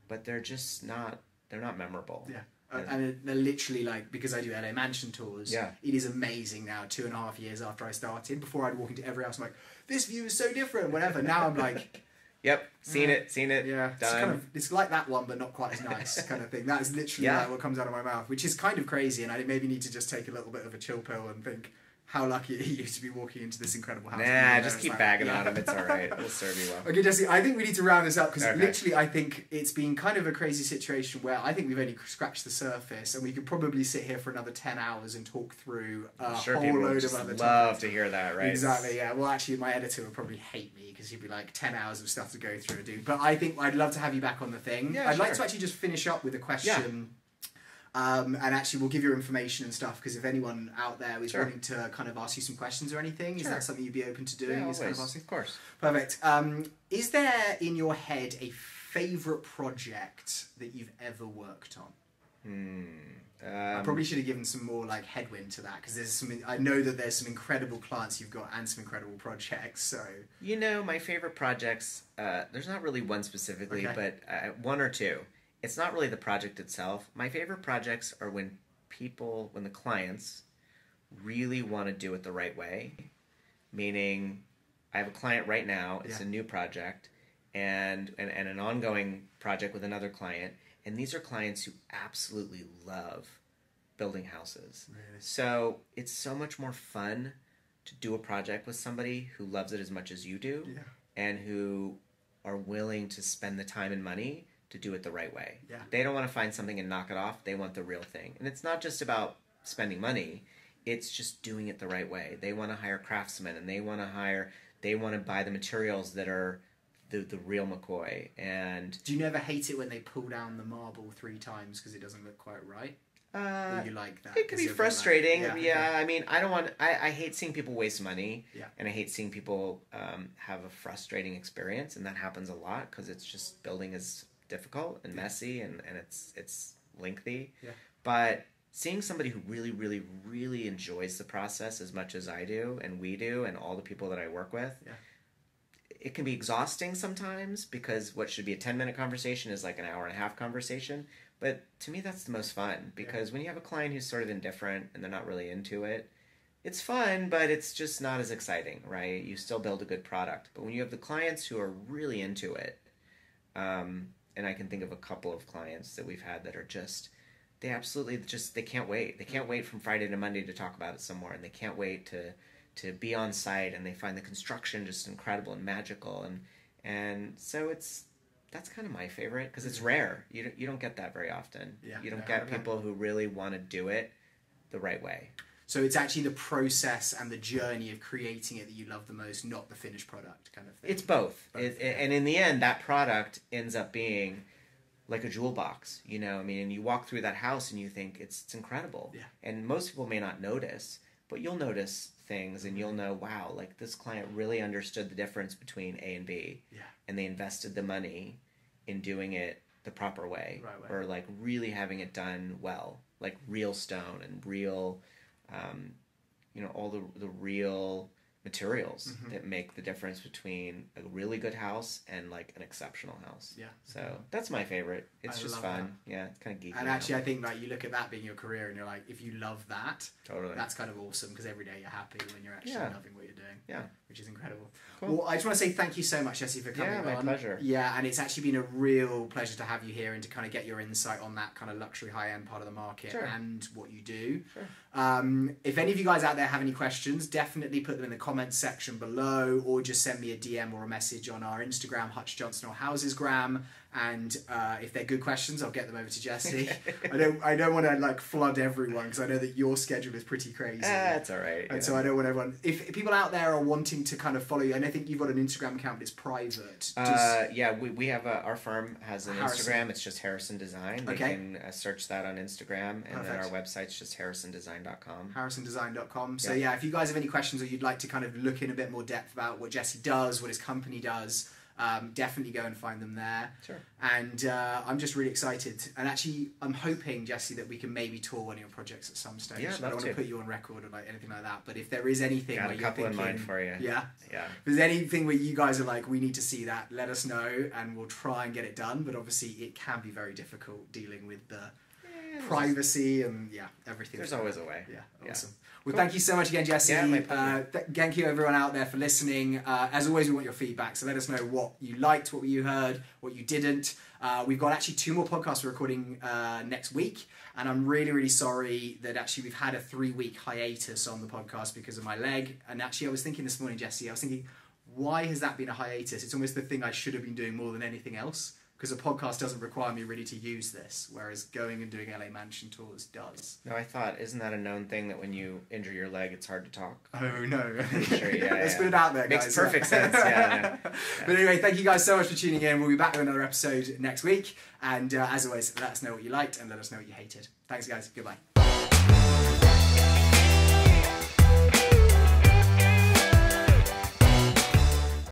but they're just not they're not memorable. Yeah. Uh, And they're literally like because I do LA mansion tours. Yeah. It is amazing now. Two and a half years after I started, before I'd walk into every house, I'm like, this view is so different. Whatever. Now I'm like, Yep, seen Mm. it, seen it. yeah, it's done. kind of it's like that one, but not quite as nice kind of thing. That is literally Yeah. like what comes out of my mouth, which is kind of crazy. And I maybe need to just take a little bit of a chill pill and think how lucky he used to be walking into this incredible house. Nah, just keep like, bagging yeah. on him. It's all right. It'll serve you well. Okay, Jesse, I think we need to round this up because Okay. literally, I think it's been kind of a crazy situation where I think we've only scratched the surface, and we could probably sit here for another ten hours and talk through a sure whole load of other love topics. to hear that, right? Exactly. Yeah. Well, actually, my editor would probably hate me because he'd be like ten hours of stuff to go through, dude. But I think I'd love to have you back on the thing. Yeah, I'd like to actually just finish up with a question. Um, and actually, we'll give your information and stuff because if anyone out there is Sure. wanting to kind of ask you some questions or anything, is that something you'd be open to doing? Yeah, is kind of Of course. Perfect. Um, is there in your head a favorite project that you've ever worked on? Hmm. I Um, probably should have given some more like headwind to that because there's some. I know that there's some incredible clients you've got and some incredible projects. So You know, my favorite projects, uh, there's not really one specifically, Okay. but uh, one or two. It's not really the project itself. My favorite projects are when people, when the clients really want to do it the right way. Meaning, I have a client right now, it's Yeah. a new project, and, and, and an ongoing project with another client. And these are clients who absolutely love building houses. Really? So it's so much more fun to do a project with somebody who loves it as much as you do yeah, and who are willing to spend the time and money to do it the right way. Yeah. They don't want to find something and knock it off. They want the real thing. And it's not just about spending money, it's just doing it the right way. They want to hire craftsmen and they want to hire they want to buy the materials that are the the real McCoy and Do you never hate it when they pull down the marble three times because it doesn't look quite right? uh, you like that? It can be bit like- frustrating. yeah, yeah. I mean, I don't want. I, I hate seeing people waste money. Yeah. And I hate seeing people um, have a frustrating experience, and that happens a lot because it's just building is difficult and Yeah. messy, and, and it's it's lengthy. Yeah. But seeing somebody who really, really, really enjoys the process as much as I do, and we do, and all the people that I work with. Yeah. It can be exhausting sometimes because what should be a 10 minute conversation is like an hour and a half conversation. But to me, that's the most fun because when you have a client who's sort of indifferent and they're not really into it, it's fun, but it's just not as exciting, right? You still build a good product. But when you have the clients who are really into it, um, and I can think of a couple of clients that we've had that are just, they absolutely just, they can't wait. They can't wait from Friday to Monday to talk about it some more, and they can't wait to to be on site, and they find the construction just incredible and magical, and and so it's that's kind of my favorite because it's rare. You don't, you don't get that very often. Yeah, you don't no, get people who really want to do it the right way. So it's actually the process and the journey of creating it that you love the most, not the finished product, kind of thing. It's both, Both, It- and in the end, that product ends up being like a jewel box. You know, I mean, and you walk through that house and you think it's it's incredible. Yeah. And most people may not notice, but you'll notice things, and you'll mm-hmm. know, wow, like this client really understood the difference between A and B, Yeah. and they invested the money in doing it the proper way, Right way. or like really having it done well, like real stone and real, um, you know, all the the real materials Mhm. that make the difference between a really good house and like an exceptional house. Yeah. So that's my favorite. It's I just fun. Yeah, it's kind of geeky. And now. actually, I think like you look at that being your career, and you're like, if you love that, totally. that's kind of awesome because every day you're happy when you're actually Yeah. loving what you're doing. Yeah. Which is incredible. Cool. Well, I just want to say thank you so much, Jesse, for coming Yeah, my on. pleasure. Yeah, and it's actually been a real pleasure to have you here and to kind of get your insight on that kind of luxury high end part of the market Sure. and what you do. Sure. Um, if any of you guys out there have any questions, definitely put them in the comments section below, or just send me a DM or a message on our Instagram, Hutch Johnstone or Housesgram. And uh, if they're good questions, I'll get them over to Jesse. I don't, I don't want to like flood everyone because I know that your schedule is pretty crazy. Ah, it's all right. And you so. I don't want everyone. If, if people out there are wanting to kind of follow you, and I think you've got an Instagram account that's private. Uh, yeah, we, we have a, our firm has an Harrison. Instagram. It's just Harrison Design. They Okay. can uh, search that on Instagram, and then our Perfect. website's just harrisondesign.com. harrisondesign.com. So Yeah. yeah, if you guys have any questions or you'd like to kind of look in a bit more depth about what Jesse does, what his company does, um, definitely go and find them there. Sure. And uh, I'm just really excited. And actually, I'm hoping Jesse that we can maybe tour one of your projects at some stage. Yeah, I don't want to put you on record or like anything like that. But if there is anything Got where a you're couple in mind for you. yeah, Yeah. if there's anything where you guys are like, we need to see that, let us know, and we'll try and get it done. But obviously, it can be very difficult dealing with the privacy and yeah, everything. There's always a way. Yeah, Yeah. Well, Cool. thank you so much again, Jesse. Yeah, my uh, th- thank you everyone out there for listening. Uh, as always, we want your feedback, so let us know what you liked, what you heard, what you didn't. Uh, we've got actually two more podcasts we're recording uh, next week, and I'm really, really sorry that actually we've had a three week hiatus on the podcast because of my leg. And actually, I was thinking this morning, Jesse, I was thinking, why has that been a hiatus? It's almost the thing I should have been doing more than anything else. Because a podcast doesn't require me really to use this, whereas going and doing LA Mansion tours does. No, I thought, isn't that a known thing that when you injure your leg, it's hard to talk? Oh no! Sure, yeah, Let's yeah. put it out there, Makes guys. perfect sense, yeah, But anyway, thank you guys so much for tuning in. We'll be back with another episode next week, and uh, as always, let us know what you liked and let us know what you hated. Thanks, guys. Goodbye.